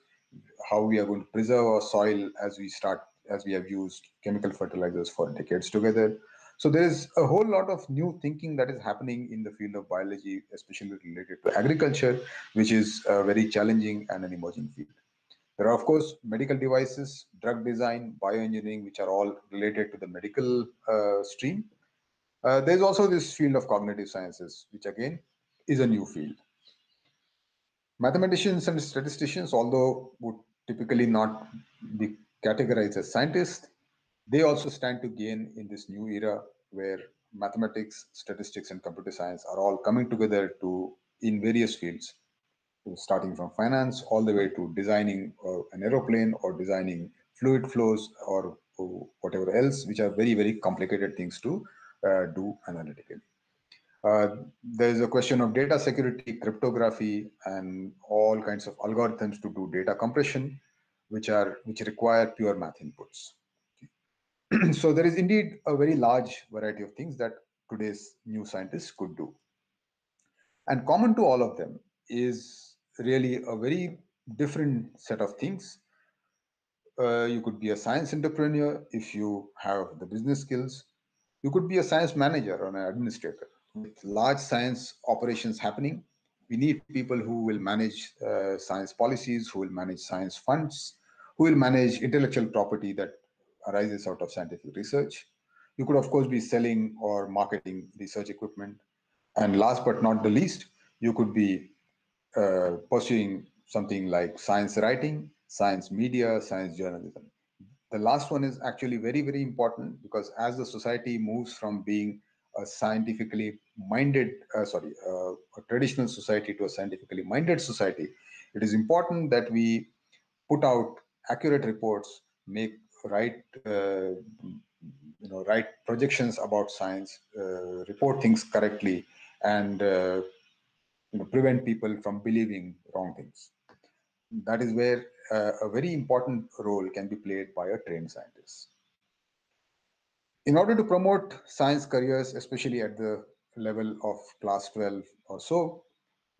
how we are going to preserve our soil as we start, as we have used chemical fertilizers for decades together. So there is a whole lot of new thinking that is happening in the field of biology, especially related to agriculture, which is uh, very challenging and an emerging field. There are, of course, medical devices, drug design, bioengineering, which are all related to the medical uh, stream. Uh, there's also this field of cognitive sciences, which again is a new field. Mathematicians and statisticians, although would typically not be categorized as scientists, they also stand to gain in this new era where mathematics, statistics, and computer science are all coming together to in various fields, starting from finance all the way to designing uh, an aeroplane or designing fluid flows or, whatever else, which are very, very complicated things to uh, do analytically. Uh, there's a question of data security, cryptography, and all kinds of algorithms to do data compression, which are which require pure math inputs. so there is indeed a very large variety of things that today's new scientists could do. And common to all of them is really a very different set of things. Uh, you could be a science entrepreneur if you have the business skills. You could be a science manager or an administrator. With large science operations happening, we need people who will manage uh, science policies, who will manage science funds, who will manage intellectual property that arises out of scientific research. You could, of course, be selling or marketing research equipment. And last but not the least, you could be uh, pursuing something like science writing, science media, science journalism. The last one is actually very, very important because as the society moves from being a scientifically minded, uh, sorry, uh, a traditional society to a scientifically minded society, it is important that we put out accurate reports, make write uh, you know write projections about science, uh, report things correctly, and uh, you know, prevent people from believing wrong things. That is where uh, a very important role can be played by a trained scientist. In order to promote science careers, especially at the level of class 12 or so,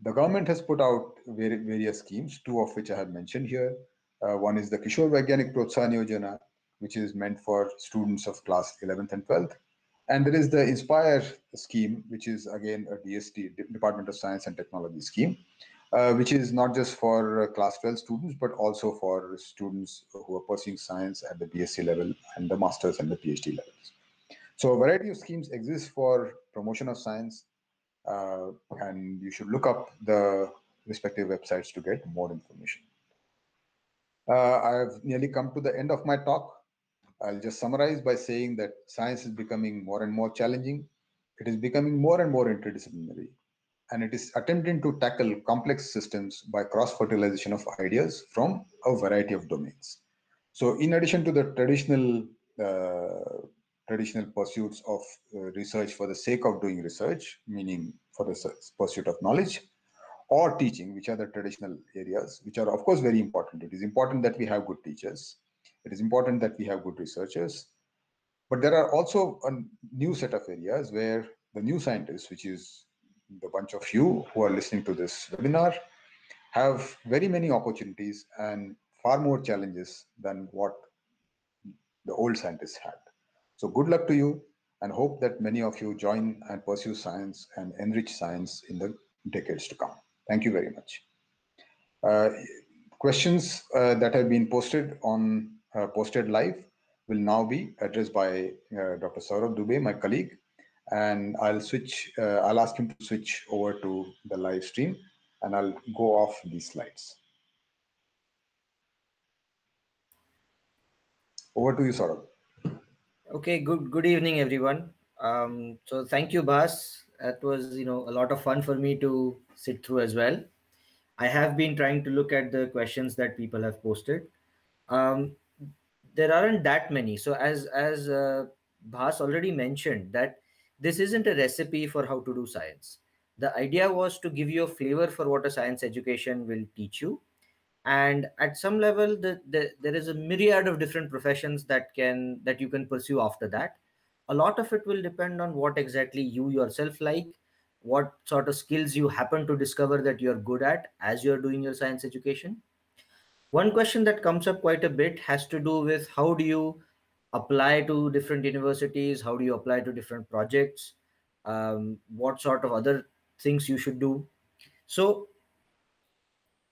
the government has put out various schemes, two of which I have mentioned here. Uh, one is the Kishore Vaigyanik Protsahan Yojana, which is meant for students of class 11th and 12th. And there is the Inspire scheme, which is again a DST, Department of Science and Technology scheme, uh, which is not just for uh, class 12 students, but also for students who are pursuing science at the BSc level and the master's and the PhD levels. So a variety of schemes exist for promotion of science, uh, and you should look up the respective websites to get more information. Uh, I've nearly come to the end of my talk. I'll just summarize by saying that science is becoming more and more challenging. It is becoming more and more interdisciplinary, and it is attempting to tackle complex systems by cross-fertilization of ideas from a variety of domains. So in addition to the traditional uh, traditional pursuits of uh, research for the sake of doing research, meaning for the pursuit of knowledge, or teaching, which are the traditional areas, which are of course very important. It is important that we have good teachers. It is important that we have good researchers. But there are also a new set of areas where the new scientists, which is the bunch of you who are listening to this webinar, have very many opportunities and far more challenges than what the old scientists had. So good luck to you and hope that many of you join and pursue science and enrich science in the decades to come. Thank you very much. Uh, questions uh, that have been posted on posted live will now be addressed by uh, Dr. Sourabh Dube, my colleague, and I'll switch. Uh, I'll ask him to switch over to the live stream, and I'll go off these slides. Over to you, Sourabh. Okay. Good. Good evening, everyone. Um, so thank you, Bhas. That was you know a lot of fun for me to sit through as well. I have been trying to look at the questions that people have posted. Um, there aren't that many. So as as uh, Bhas already mentioned that this isn't a recipe for how to do science. The idea was to give you a flavor for what a science education will teach you. And at some level, the, the, there is a myriad of different professions that can that you can pursue after that. A lot of it will depend on what exactly you yourself like, what sort of skills you happen to discover that you're good at as you're doing your science education one question that comes up quite a bit has to do with how do you apply to different universities? How do you apply to different projects? Um, what sort of other things you should do? So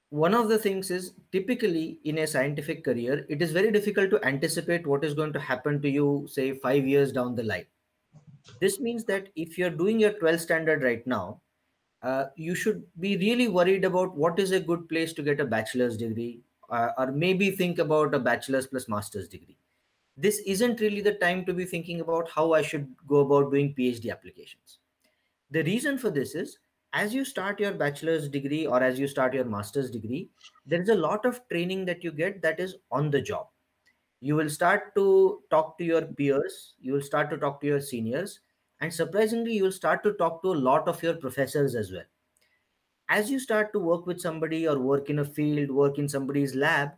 one of the things is typically in a scientific career it is very difficult to anticipate what is going to happen to you say 5 years down the line. This means that if you're doing your 12 standard right now uh, you should be really worried about what is a good place to get a bachelor's degree uh, or maybe think about a bachelor's plus master's degree. This isn't really the time to be thinking about how i should go about doing phd applications. The reason for this is as you start your bachelor's degree or as you start your master's degree there is a lot of training that you get that is on the job. You will start to talk to your peers you will start to talk to your seniors and surprisingly you will start to talk to a lot of your professors as well as you start to work with somebody or work in a field work in somebody's lab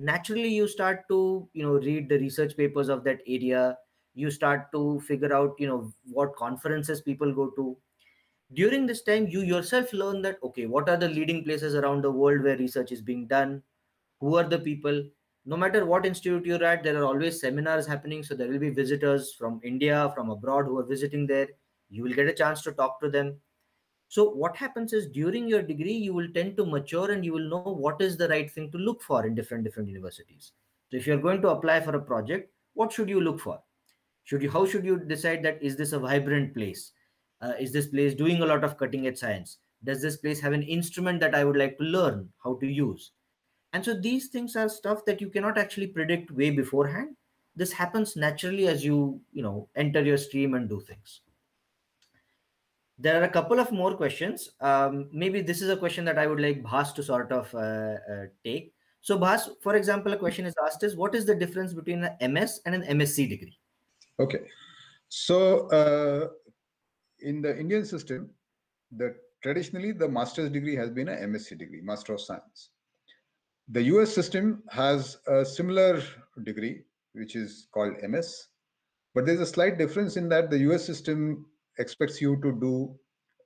naturally you start to you know read the research papers of that area. You start to figure out you know what conferences people go to. During this time you yourself learn that okay what are the leading places around the world where research is being done? Who are the people? No matter what institute you're at there are always seminars happening. So there will be visitors from india from abroad who are visiting there. You will get a chance to talk to them so what happens is during your degree you will tend to mature and you will know what is the right thing to look for in different different universities. So if you're going to apply for a project what should you look for? Should you how should you decide that is this a vibrant place? Uh, is this place doing a lot of cutting edge science? Does this place have an instrument that i would like to learn how to use? And so these things are stuff that you cannot actually predict way beforehand. This happens naturally as you you know enter your stream and do things there are a couple of more questions. Um, maybe this is a question that i would like bhas to sort of uh, uh, take. So bhas for example a question is asked is what is the difference between an ms and an msc degree? Okay. So uh, in the Indian system, the traditionally the master's degree has been an MSc degree, Master of Science. The US system has a similar degree, which is called MS, but there's a slight difference in that the US system expects you to do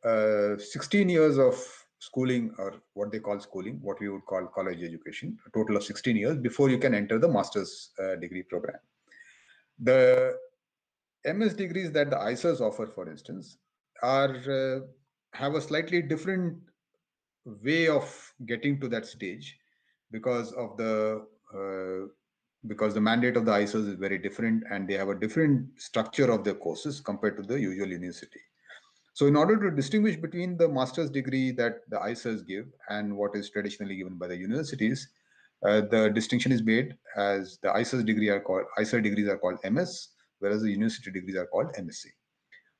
uh, 16 years of schooling or what they call schooling, what we would call college education, a total of 16 years before you can enter the master's uh, degree program. The MS degrees that the IISERs offer, for instance, are uh, have a slightly different way of getting to that stage because of the uh, because the mandate of the IISERs is very different and they have a different structure of their courses compared to the usual university. So in order to distinguish between the master's degree that the IISERs give and what is traditionally given by the universities, uh, the distinction is made as the IISERs degree are called IISER degrees are called MS, whereas the university degrees are called MSc.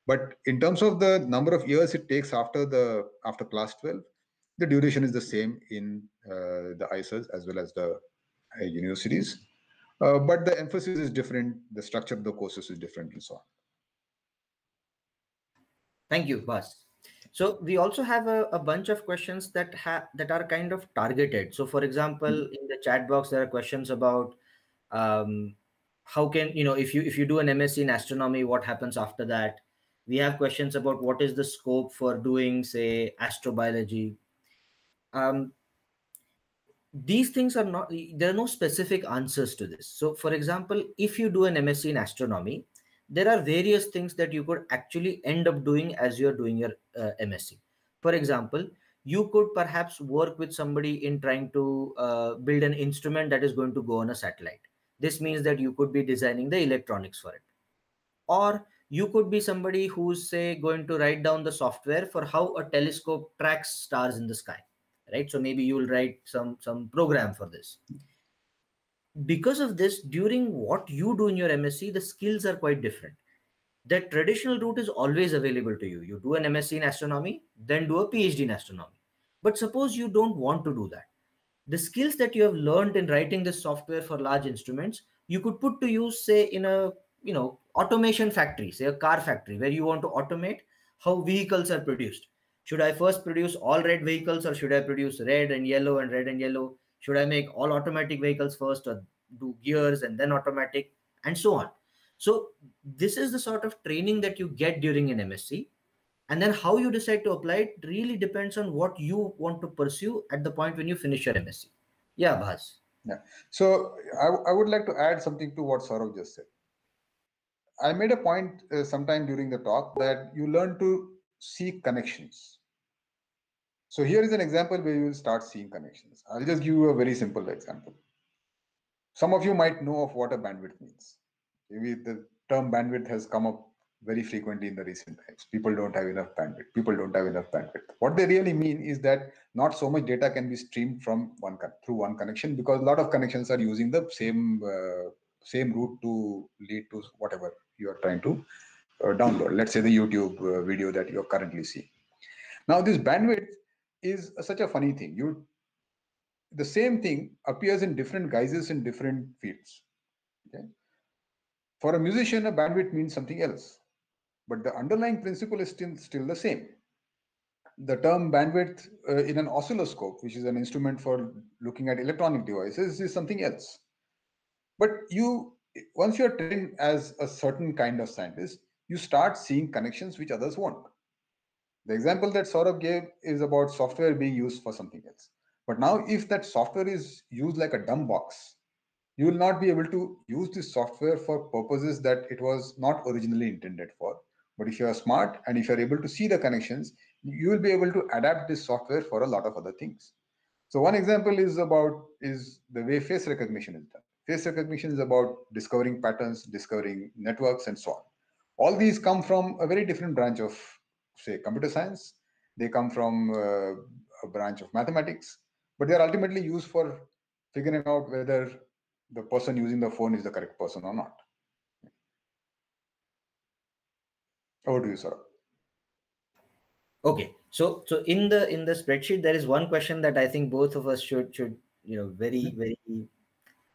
But in terms of the number of years it takes after the after class 12, the duration is the same in uh, the IISERs as well as the uh, universities. Uh, but the emphasis is different, the structure of the courses is different, and so on. Thank you, Bhas. So we also have a, a bunch of questions that have that are kind of targeted. So, for example, mm -hmm. in the chat box, there are questions about um, how can you know if you if you do an MSc in astronomy, what happens after that? we have questions about what is the scope for doing say astrobiology um, these things are not there are no specific answers to this. So for example if you do an msc in astronomy there are various things that you could actually end up doing as you're doing your uh, msc for example you could perhaps work with somebody in trying to uh, build an instrument that is going to go on a satellite. This means that you could be designing the electronics for it. Or you could be somebody who's say going to write down the software for how a telescope tracks stars in the sky right? So maybe you will write some some program for this. Because of this during what you do in your msc the skills are quite different. The traditional route is always available to you. You do an msc in astronomy then do a phd in astronomy. But suppose you don't want to do that. The skills that you have learned in writing this software for large instruments you could put to use say in a you know automation factory say a car factory where you want to automate how vehicles are produced should i first produce all red vehicles or should i produce red and yellow and red and yellow? Should i make all automatic vehicles first or do gears and then automatic and so on? So this is the sort of training that you get during an msc and then how you decide to apply it really depends on what you want to pursue at the point when you finish your msc yeah bhas yeah. So i, I would like to add something to what Sourabh just said. I made a point uh, sometime during the talk that you learn to see connections so here is an example where you will start seeing connections i'll just give you a very simple example some of you might know of what a bandwidth means maybe the term bandwidth has come up very frequently in the recent times. People don't have enough bandwidth. People don't have enough bandwidth. What they really mean is that not so much data can be streamed from one through one connection because a lot of connections are using the same uh, same route to lead to whatever you are trying to download. Let's say the YouTube uh, video that you are currently seeing. Now this bandwidth is such a funny thing. You the same thing appears in different guises in different fields. Okay. For a musician, a bandwidth means something else but the underlying principle is still, still the same. The term bandwidth uh, in an oscilloscope, which is an instrument for looking at electronic devices, is something else. But you, once you're trained as a certain kind of scientist, you start seeing connections which others won't. The example that Sourabh gave is about software being used for something else. But now, if that software is used like a dumb box, you will not be able to use this software for purposes that it was not originally intended for. But if you are smart and if you're able to see the connections, you will be able to adapt this software for a lot of other things. So one example is about is the way face recognition is done. Face recognition is about discovering patterns, discovering networks, and so on. All these come from a very different branch of, say, computer science. They come from uh, a branch of mathematics, but they are ultimately used for figuring out whether the person using the phone is the correct person or not. Over to you, sir. Okay, so so in the in the spreadsheet there is one question that I think both of us should should you know very very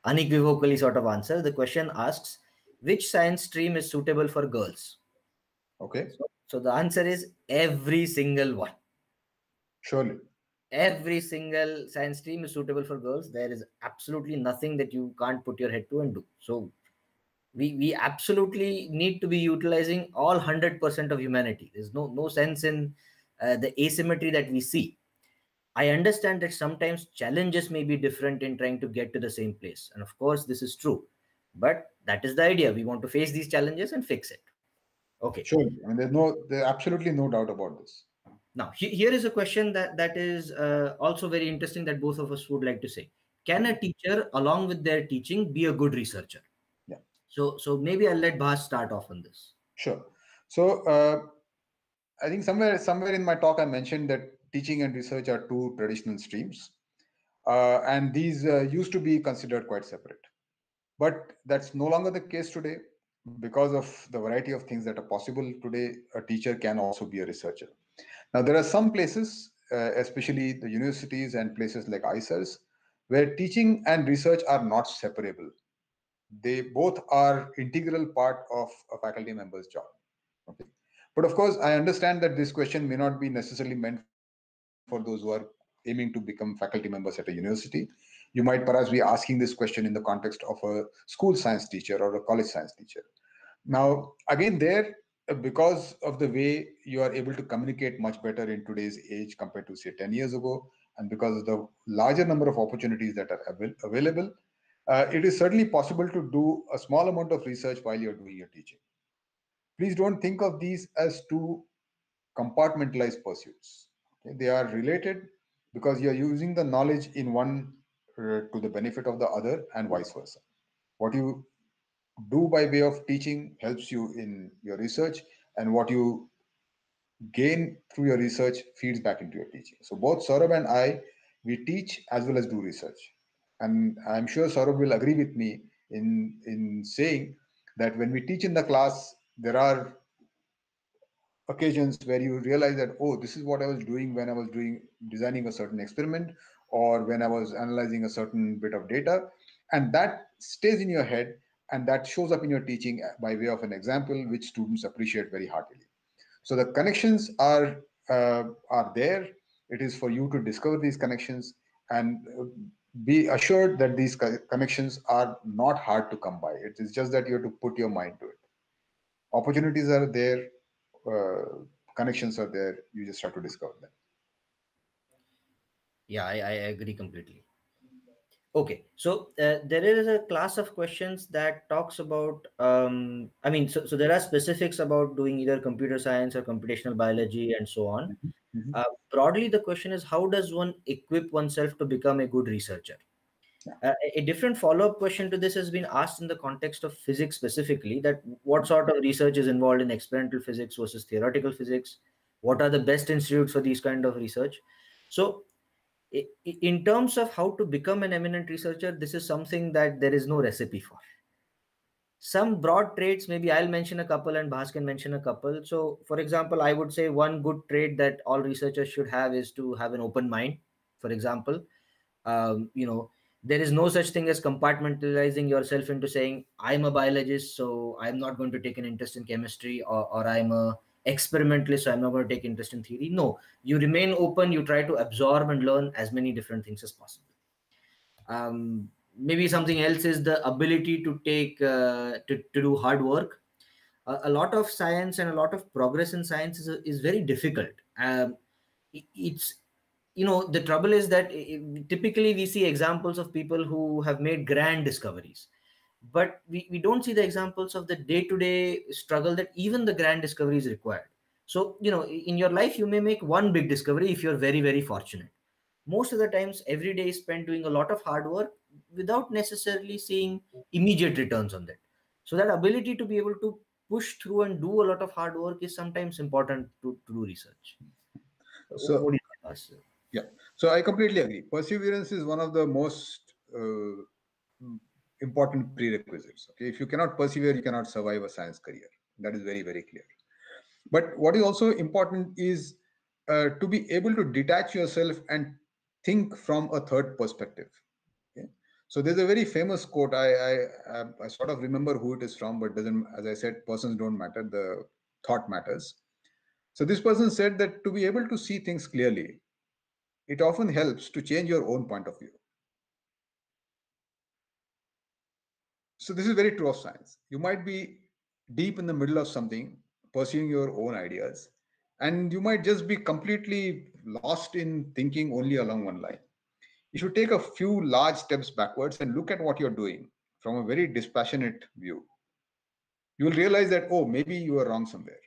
unequivocally sort of answer. The question asks, which science stream is suitable for girls? Okay. So, so the answer is every single one. Surely. Every single science stream is suitable for girls. There is absolutely nothing that you can't put your head to and do. So we we absolutely need to be utilizing all 100% of humanity there's no no sense in uh, the asymmetry that we see i understand that sometimes challenges may be different in trying to get to the same place and of course this is true but that is the idea we want to face these challenges and fix it okay sure and there's no there's absolutely no doubt about this now he, here is a question that that is uh, also very interesting that both of us would like to say can a teacher along with their teaching be a good researcher Yeah. so, so maybe I'll let Bhas start off on this. Sure. So, uh, I think somewhere somewhere in my talk I mentioned that teaching and research are two traditional streams, uh, and these uh, used to be considered quite separate. But that's no longer the case today because of the variety of things that are possible today. A teacher can also be a researcher. Now, there are some places, uh, especially the universities and places like IISERs, where teaching and research are not separable they both are integral part of a faculty member's job. Okay. But of course, I understand that this question may not be necessarily meant for those who are aiming to become faculty members at a university. You might perhaps be asking this question in the context of a school science teacher or a college science teacher. Now, again, there, because of the way you are able to communicate much better in today's age compared to, say, 10 years ago, and because of the larger number of opportunities that are avail available, uh, it is certainly possible to do a small amount of research while you're doing your teaching. Please don't think of these as two compartmentalized pursuits. Okay? They are related because you're using the knowledge in one uh, Uh, to the benefit of the other and vice versa. What you do by way of teaching helps you in your research and what you gain through your research feeds back into your teaching. So both Sourabh and I, we teach as well as do research. And I'm sure Sourabh will agree with me in, in saying that when we teach in the class, there are occasions where you realize that, oh, this is what I was doing when I was doing designing a certain experiment or when I was analyzing a certain bit of data. And that stays in your head and that shows up in your teaching by way of an example which students appreciate very heartily. So the connections are uh, are there. It is for you to discover these connections and uh, be assured that these connections are not hard to come by. It is just that you have to put your mind to it. Opportunities are there, uh, connections are there. You just have to discover them. Yeah, I, I agree completely. Okay, so uh, there is a class of questions that talks about. Um, I mean, so, so there are specifics about doing either computer science or computational biology and so on. Mm-hmm. Uh, broadly, the question is how does one equip oneself to become a good researcher? Uh, a different follow-up question to this has been asked in the context of physics specifically. That what sort of research is involved in experimental physics versus theoretical physics? What are the best institutes for these kind of research? So in terms of how to become an eminent researcher, this is something that there is no recipe for. Some broad traits, maybe I'll mention a couple and Bhas can mention a couple. So, for example, I would say one good trait that all researchers should have is to have an open mind. For example, um, you know, there is no such thing as compartmentalizing yourself into saying, I'm a biologist, so I'm not going to take an interest in chemistry, or, or I'm a experimentalist so i'm not going to take interest in theory. No. You remain open you try to absorb and learn as many different things as possible. Um, maybe something else is the ability to take uh, to, to do hard work. Uh, a lot of science and a lot of progress in science is, is very difficult. Um, it, it's you know the trouble is that it, typically we see examples of people who have made grand discoveries. But we, we don't see the examples of the day-to-day struggle that even the grand discovery is required. So you know in your life you may make one big discovery if you're very very fortunate. Most of the times every day is spent doing a lot of hard work without necessarily seeing immediate returns on that. So that ability to be able to push through and do a lot of hard work is sometimes important to, to do research. So yeah so i completely agree perseverance is one of the most uh, important prerequisites. Okay, if you cannot persevere, you cannot survive a science career. That is very very clear. But what is also important is uh, to be able to detach yourself and think from a third perspective. So there's a very famous quote. I, I I sort of remember who it is from, but doesn't. As I said, persons don't matter. The thought matters. So this person said that to be able to see things clearly, it often helps to change your own point of view. So this is very true of science. You might be deep in the middle of something, pursuing your own ideas, and you might just be completely lost in thinking only along one line. You should take a few large steps backwards and look at what you're doing from a very dispassionate view. You will realize that, oh, maybe you are wrong somewhere.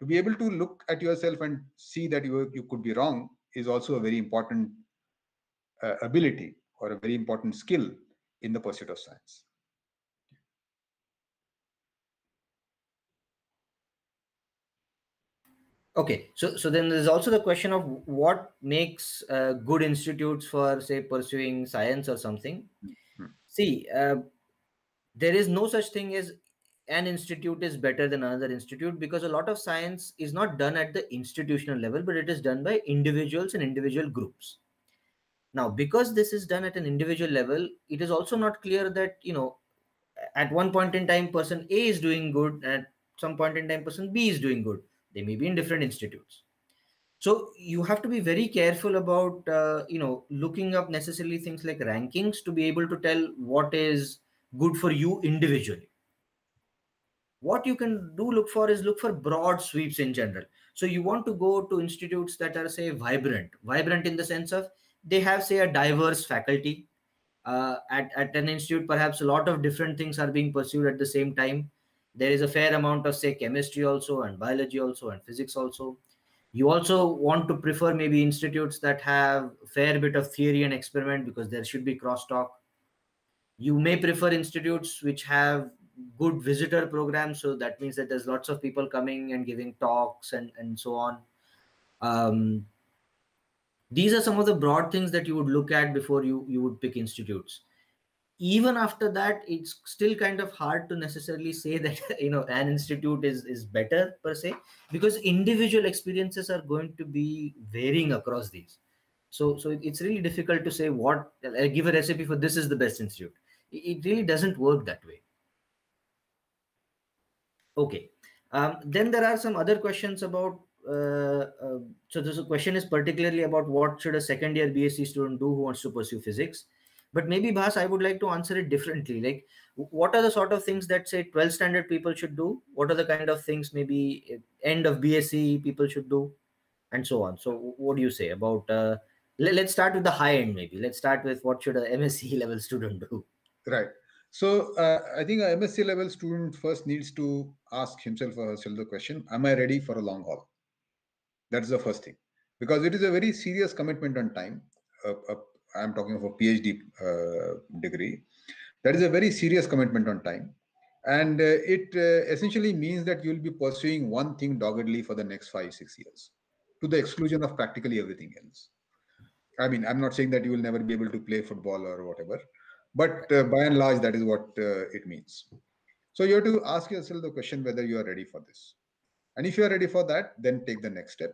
To be able to look at yourself and see that you, you could be wrong is also a very important uh, ability or a very important skill in the pursuit of science. okay so so then there's also the question of what makes uh, good institutes for say pursuing science or something mm-hmm. see uh, there is no such thing as an institute is better than another institute because a lot of science is not done at the institutional level but it is done by individuals and individual groups. Now because this is done at an individual level it is also not clear that you know at one point in time person a is doing good at some point in time person b is doing good. They may be in different institutes. So you have to be very careful about uh, you know looking up necessarily things like rankings to be able to tell what is good for you individually what you can do look for is look for broad sweeps in general. So you want to go to institutes that are say vibrant. Vibrant in the sense of they have say a diverse faculty. Uh, at, at an institute perhaps a lot of different things are being pursued at the same time. There is a fair amount of say chemistry also and biology also and physics also. You also want to prefer maybe institutes that have fair bit of theory and experiment because there should be crosstalk. You may prefer institutes which have good visitor program so that means that there's lots of people coming and giving talks and and so on. Um, these are some of the broad things that you would look at before you you would pick institutes. Even after that it's still kind of hard to necessarily say that you know an institute is is better per se because individual experiences are going to be varying across these. So so it's really difficult to say what I give a recipe for this is the best institute. It really doesn't work that way okay um, then there are some other questions about uh, uh, so this question is particularly about what should a second year bsc student do who wants to pursue physics but maybe Bhas, I would like to answer it differently. Like, what are the sort of things that say 12 standard people should do? What are the kind of things maybe end of BSc people should do, and so on. So, what do you say about? Uh, let, us start with the high end. Maybe let's start with what should a MSc level student do. Right. So uh, I think a MSc level student first needs to ask himself or herself the question: Am I ready for a long haul? That's the first thing, because it is a very serious commitment on time. Uh, uh, I'm talking of a PhD uh, degree. That is a very serious commitment on time, and uh, it uh, essentially means that you will be pursuing one thing doggedly for the next five six years, to the exclusion of practically everything else. I mean, I'm not saying that you will never be able to play football or whatever, but uh, by and large, that is what uh, it means. So you have to ask yourself the question whether you are ready for this. And if you are ready for that, then take the next step,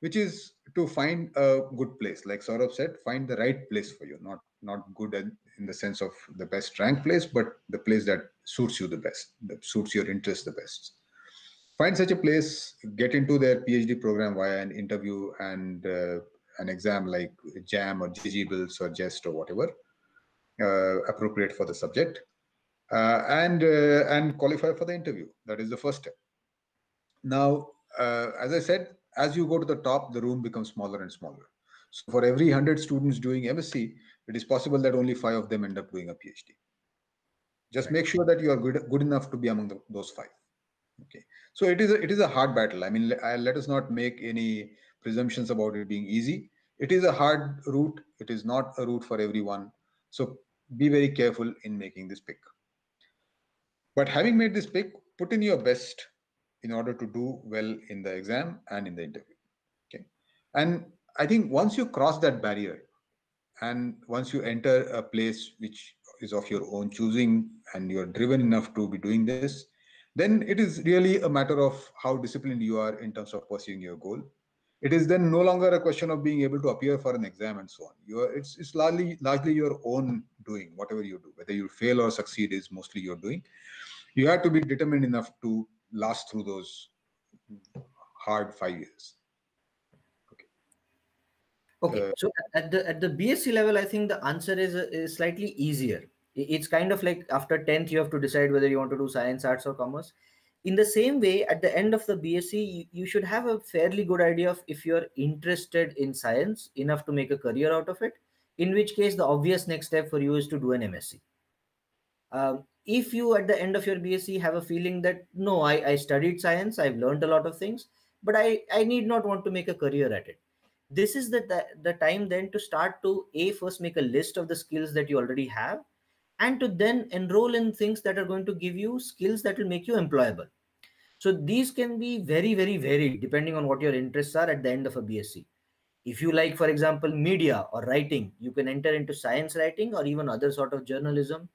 which is to find a good place. Like Sourabh said, find the right place for you, not not good in the sense of the best rank place, but the place that suits you the best, that suits your interest the best. Find such a place, get into their PhD program via an interview and uh, an exam like JAM or JG or JEST or whatever, appropriate for the subject, uh, and uh, and qualify for the interview. That is the first step. Now, uh, as I said, as you go to the top, the room becomes smaller and smaller. So for every 100 students doing MSc, it is possible that only five of them end up doing a PhD. Just right. make sure that you are good, good enough to be among the, those five. Okay. So it is a, it is a hard battle. I mean, let us not make any presumptions about it being easy. It is a hard route. It is not a route for everyone. So be very careful in making this pick. But having made this pick, put in your best in order to do well in the exam and in the interview. Okay. And I think once you cross that barrier and once you enter a place which is of your own choosing and you're driven enough to be doing this, then it is really a matter of how disciplined you are in terms of pursuing your goal it is then no longer a question of being able to appear for an exam and so on. You are, it's it's largely largely your own doing, whatever you do, whether you fail or succeed is mostly your doing. You have to be determined enough to last through those hard five years. Okay. Okay. Uh, so at the at the BSc level, I think the answer is is slightly easier. It's kind of like after tenth, you have to decide whether you want to do science, arts, or commerce in the same way at the end of the bsc you, you, should have a fairly good idea of if you're interested in science enough to make a career out of it in which case the obvious next step for you is to do an msc um, if you at the end of your bsc have a feeling that no I, I studied science i've learned a lot of things but i i need not want to make a career at it. This is the, the the time then to start to a first make a list of the skills that you already have and to then enroll in things that are going to give you skills that will make you employable. So these can be very, very varied depending on what your interests are at the end of a BSc. If you like, for example, media or writing, you can enter into science writing or even other sort of journalism.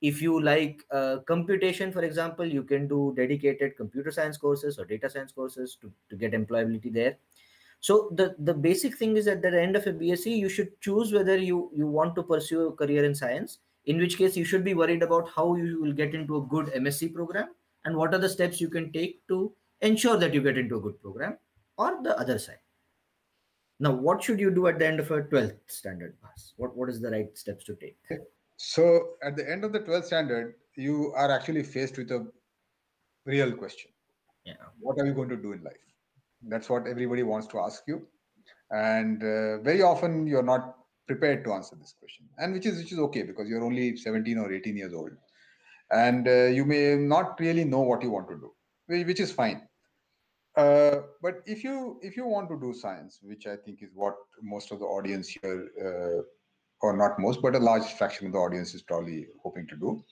If you like uh, computation, for example, you can do dedicated computer science courses or data science courses to, to get employability there. So the, the basic thing is at the end of a BSc, you should choose whether you, you want to pursue a career in science in which case you should be worried about how you will get into a good MSc program and what are the steps you can take to ensure that you get into a good program or the other side. Now, what should you do at the end of a 12th standard pass? What, what is the right steps to take? So at the end of the 12th standard, you are actually faced with a real question. Yeah. What are you going to do in life? That's what everybody wants to ask you. And uh, very often you're not prepared to answer this question and which is which is okay because you're only 17 or 18 years old. And uh, you may not really know what you want to do which is fine. Uh, but if you if you want to do science which i think is what most of the audience here uh, or not most but a large fraction of the audience is probably hoping to do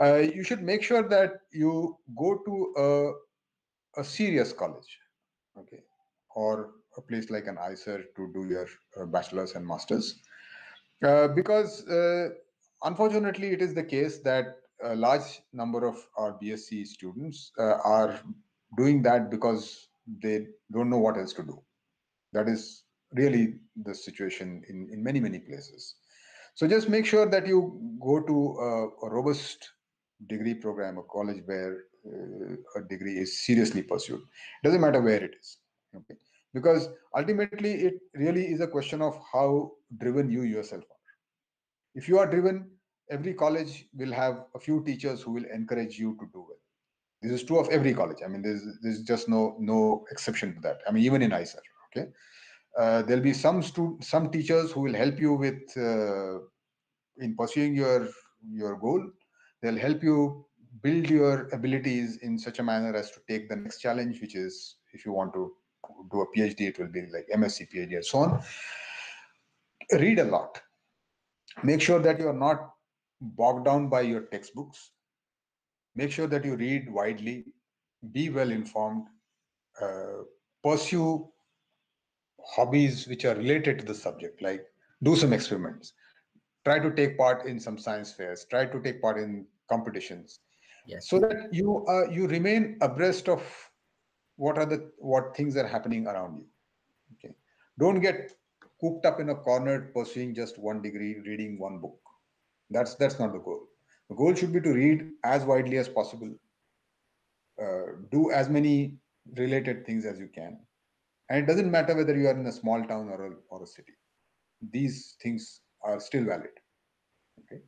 uh, you should make sure that you go to a, a serious college okay or a place like an IISER to do your uh, bachelor's and master's. Uh, because uh, unfortunately, it is the case that a large number of our BSc students are doing that because they don't know what else to do. That is really the situation in, in many, many places. So just make sure that you go to a, a robust degree program, a college where uh, a degree is seriously pursued. It doesn't matter where it is. Okay because ultimately it really is a question of how driven you yourself are. If you are driven every college will have a few teachers who will encourage you to do well. This is true of every college. I mean there's there's just no no exception to that. I mean even in IISER okay? Uh, there'll be some stu- some teachers who will help you with uh, in pursuing your your goal. They'll help you build your abilities in such a manner as to take the next challenge which is if you want to do a phd it will be like msc phd and so on. Read a lot. Make sure that you are not bogged down by your textbooks. Make sure that you read widely. Be well informed. Uh, pursue hobbies which are related to the subject like do some experiments. Try to take part in some science fairs. Try to take part in competitions. Yes. So that you uh, you remain abreast of what are the what things are happening around you okay? Don't get cooped up in a corner pursuing just one degree reading one book. That's that's not the goal. The goal should be to read as widely as possible uh, do as many related things as you can. And it doesn't matter whether you are in a small town or a, or a city. These things are still valid okay?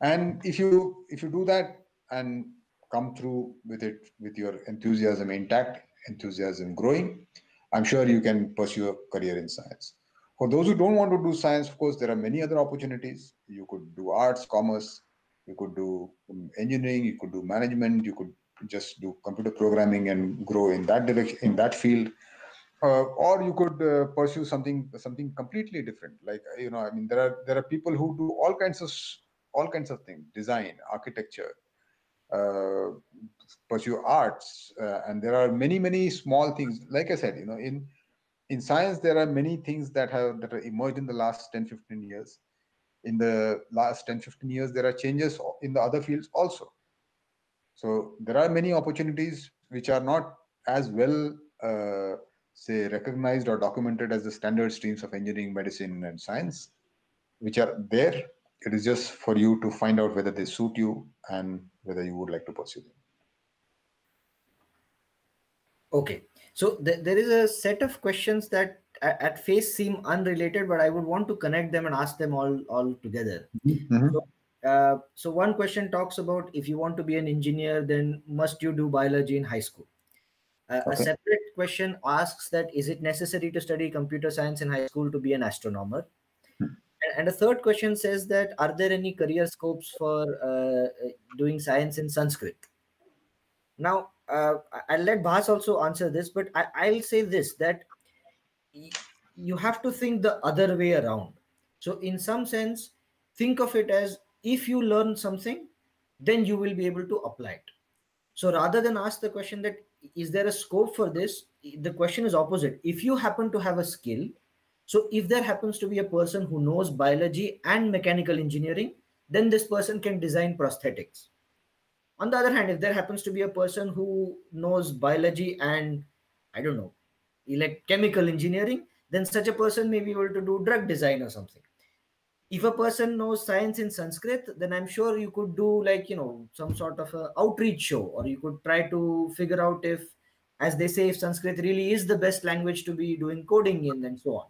And if you if you do that and come through with it with your enthusiasm intact enthusiasm growing i'm sure you can pursue a career in science. For those who don't want to do science of course there are many other opportunities. You could do arts commerce you could do um, engineering you could do management you could just do computer programming and grow in that direction in that field. Uh, or you could uh, pursue something something completely different. Like you know i mean there are there are people who do all kinds of all kinds of things design architecture uh, pursue arts uh, and there are many many small things. Like i said you know in in science there are many things that have that are emerged in the last 10 15 years. In the last 10 15 years there are changes in the other fields also. So there are many opportunities which are not as well uh, say recognized or documented as the standard streams of engineering medicine and science which are there. It is just for you to find out whether they suit you and whether you would like to pursue them okay so th- there is a set of questions that at face seem unrelated but i would want to connect them and ask them all all together mm-hmm. so, uh, so one question talks about if you want to be an engineer then must you do biology in high school uh, Okay. A separate question asks that is it necessary to study computer science in high school to be an astronomer? Hmm. And, and a third question says that are there any career scopes for uh, doing science in Sanskrit? Now, uh, I'll let Bhas also answer this, but I, I'll say this that you have to think the other way around. So, in some sense, think of it as if you learn something, then you will be able to apply it. So rather than ask the question that is there a scope for this, the question is opposite. If you happen to have a skill, so if there happens to be a person who knows biology and mechanical engineering, then this person can design prosthetics. On the other hand, if there happens to be a person who knows biology and I don't know, elect chemical engineering, then such a person may be able to do drug design or something. If a person knows science in sanskrit then i'm sure you could do like you know some sort of a outreach show or you could try to figure out if as they say if sanskrit really is the best language to be doing coding in and so on.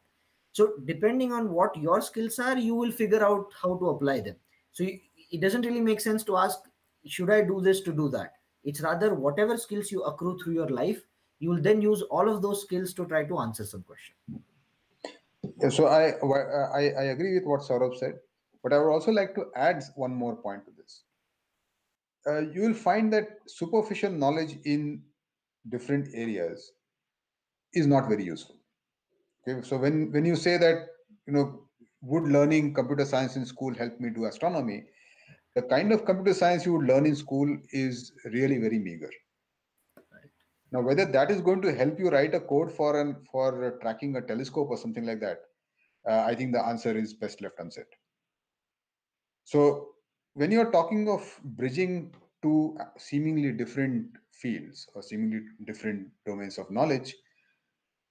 So depending on what your skills are you will figure out how to apply them. So you- it doesn't really make sense to ask should i do this to do that it's rather whatever skills you accrue through your life you will then use all of those skills to try to answer some question so I, I I agree with what Sourabh said, but I would also like to add one more point to this. Uh, you will find that superficial knowledge in different areas is not very useful. Okay, so when when you say that you know would learning computer science in school help me do astronomy, the kind of computer science you would learn in school is really very meager. Now, whether that is going to help you write a code for an for tracking a telescope or something like that, uh, I think the answer is best left unsaid. So, when you are talking of bridging two seemingly different fields or seemingly different domains of knowledge,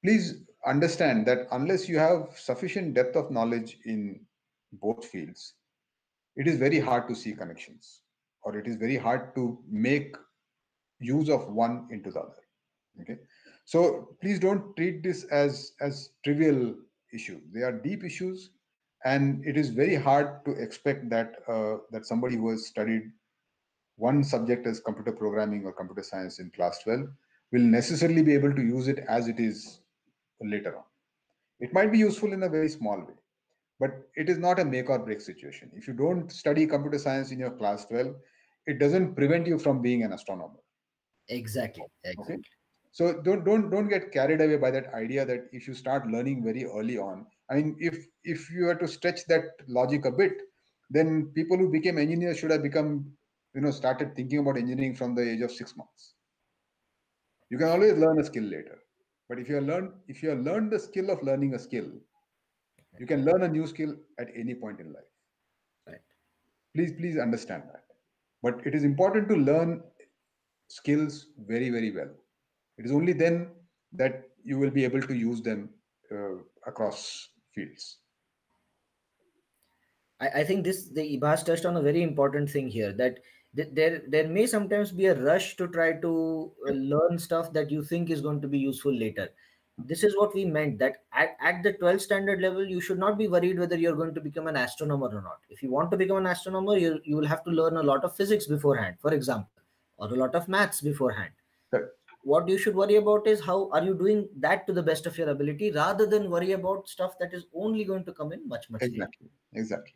please understand that unless you have sufficient depth of knowledge in both fields, it is very hard to see connections or it is very hard to make use of one into the other okay? So please don't treat this as as trivial issue. They are deep issues and it is very hard to expect that uh, that somebody who has studied one subject as computer programming or computer science in class 12 will necessarily be able to use it as it is later on. It might be useful in a very small way but it is not a make or break situation. If you don't study computer science in your class 12 it doesn't prevent you from being an astronomer. Exactly exactly. Okay? so don't don't don't get carried away by that idea that if you start learning very early on i mean if if you were to stretch that logic a bit then people who became engineers should have become you know started thinking about engineering from the age of 6 months. You can always learn a skill later. But if you have learned if you have learned the skill of learning a skill you can learn a new skill at any point in life. Right. Please please understand that. But it is important to learn skills very very well. It is only then that you will be able to use them uh, across fields. I, I think this the Bhas touched on a very important thing here that th- there there may sometimes be a rush to try to uh, learn stuff that you think is going to be useful later this is what we meant that at, at the 12th standard level you should not be worried whether you're going to become an astronomer or not. If you want to become an astronomer you, you will have to learn a lot of physics beforehand for example or a lot of maths beforehand. Right. what you should worry about is how are you doing that to the best of your ability rather than worry about stuff that is only going to come in much much later. Exactly. Exactly.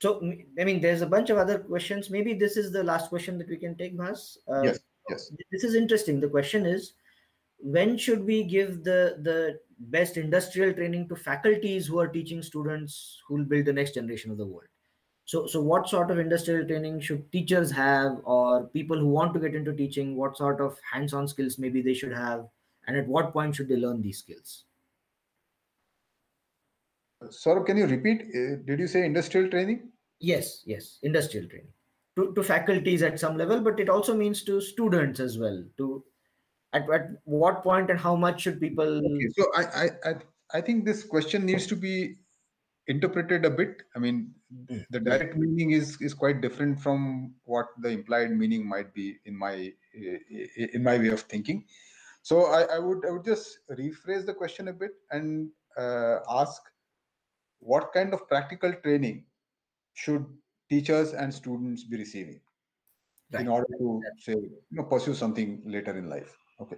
So i mean there's a bunch of other questions. Maybe this is the last question that we can take Bhas. Uh, yes yes. this is interesting. The question is when should we give the the best industrial training to faculties who are teaching students who will build the next generation of the world? So so what sort of industrial training should teachers have or people who want to get into teaching what sort of hands-on skills maybe they should have and at what point should they learn these skills? Sourabh, can you repeat? Uh, did you say industrial training? Yes yes industrial training. To, to faculties at some level but it also means to students as well to at, at what point and how much should people Okay, so I, I I I think this question needs to be interpreted a bit. I mean, the direct meaning is is quite different from what the implied meaning might be in my in my way of thinking. So I, I would I would just rephrase the question a bit and uh, ask what kind of practical training should teachers and students be receiving Right. in order to say you know pursue something later in life okay.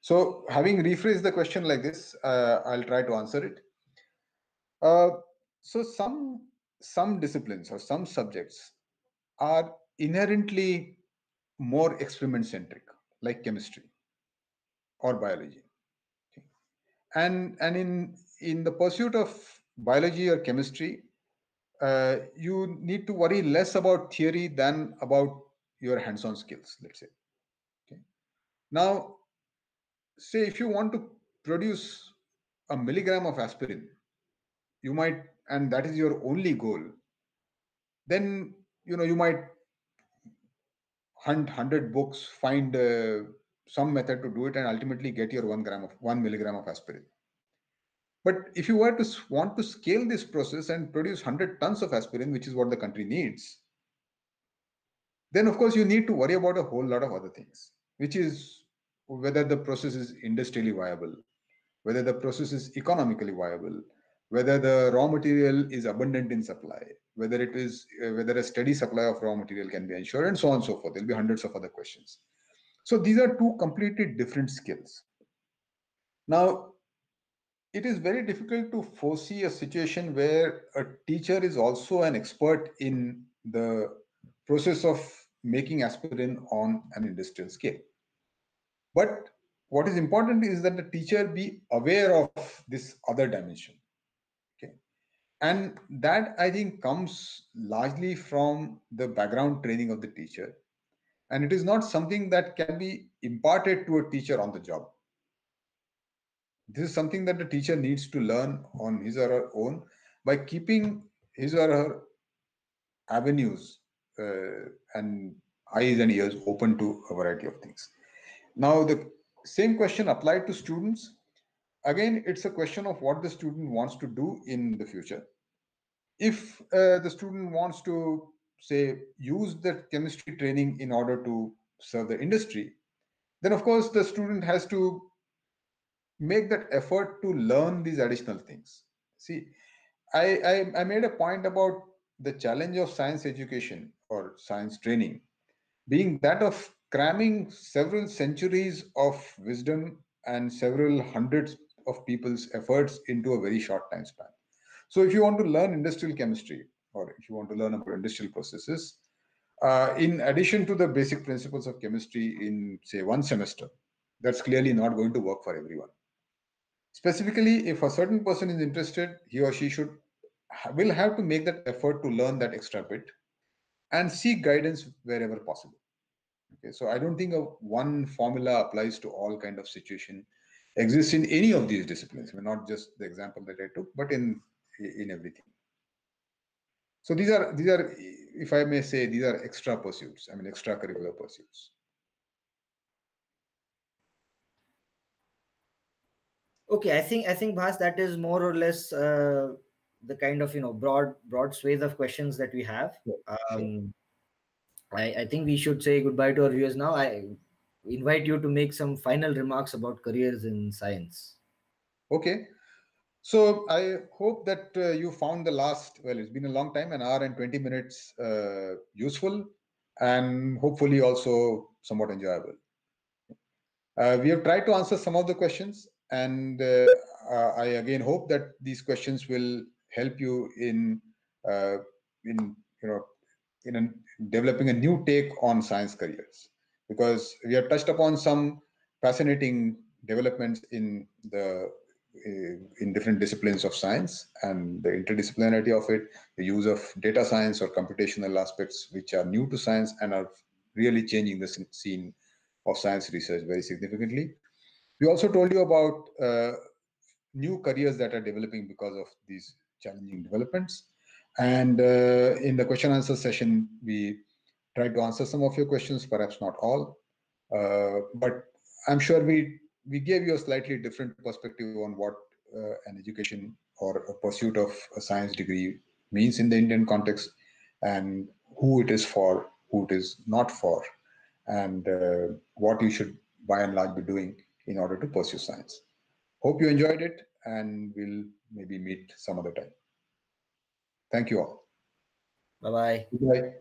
So having rephrased the question like this uh, i'll try to answer it. Uh, so some some disciplines or some subjects are inherently more experiment centric like chemistry or biology. Okay? and and in in the pursuit of biology or chemistry uh, you need to worry less about theory than about your hands-on skills let's say now say if you want to produce a milligram of aspirin you might and that is your only goal then you know you might hunt 100 books find uh, some method to do it and ultimately get your 1 gram of 1 milligram of aspirin. But if you were to want to scale this process and produce 100 tons of aspirin which is what the country needs then of course you need to worry about a whole lot of other things which is whether the process is industrially viable whether the process is economically viable whether the raw material is abundant in supply whether it is uh, whether a steady supply of raw material can be ensured and so on and so forth. There'll be hundreds of other questions. So these are two completely different skills. Now it is very difficult to foresee a situation where a teacher is also an expert in the process of making aspirin on an industrial scale. But what is important is that the teacher be aware of this other dimension okay? And that i think comes largely from the background training of the teacher. And it is not something that can be imparted to a teacher on the job. This is something that the teacher needs to learn on his or her own by keeping his or her avenues and eyes and ears open to a variety of things. Now the same question applied to students. Again it's a question of what the student wants to do in the future. If uh, the student wants to say use the chemistry training in order to serve the industry then of course the student has to make that effort to learn these additional things. See I, I, I made a point about the challenge of science education or science training being that of cramming several centuries of wisdom and several hundreds of people's efforts into a very short time span. So, if you want to learn industrial chemistry or if you want to learn about industrial processes, uh, in addition to the basic principles of chemistry in, say, one semester, that's clearly not going to work for everyone. Specifically, if a certain person is interested, he or she should will have to make that effort to learn that extra bit and seek guidance wherever possible. Okay, so I don't think a one formula applies to all kind of situation exists in any of these disciplines. I mean, not just the example that I took, but in in everything. So these are these are, if I may say, these are extra pursuits. I mean, extracurricular pursuits. Okay, I think I think Bhas, that is more or less uh, the kind of you know broad broad swathe of questions that we have. Um, I, I think we should say goodbye to our viewers now. I invite you to make some final remarks about careers in science. Okay. So I hope that uh, you found the last, well, it's been a long time, an hour and 20 minutes uh, useful and hopefully also somewhat enjoyable. Uh, we have tried to answer some of the questions and uh, uh, I again hope that these questions will help you in, uh, in you know, in a, developing a new take on science careers because we have touched upon some fascinating developments in the in different disciplines of science and the interdisciplinarity of it, the use of data science or computational aspects which are new to science and are really changing the scene of science research very significantly. We also told you about uh, new careers that are developing because of these challenging developments. And uh, in the question answer session, we tried to answer some of your questions, perhaps not all. Uh, but I'm sure we we gave you a slightly different perspective on what uh, an education or a pursuit of a science degree means in the Indian context and who it is for, who it is not for, and uh, what you should by and large be doing in order to pursue science. Hope you enjoyed it and we'll maybe meet some other time. Thank you all. Bye-bye. Bye.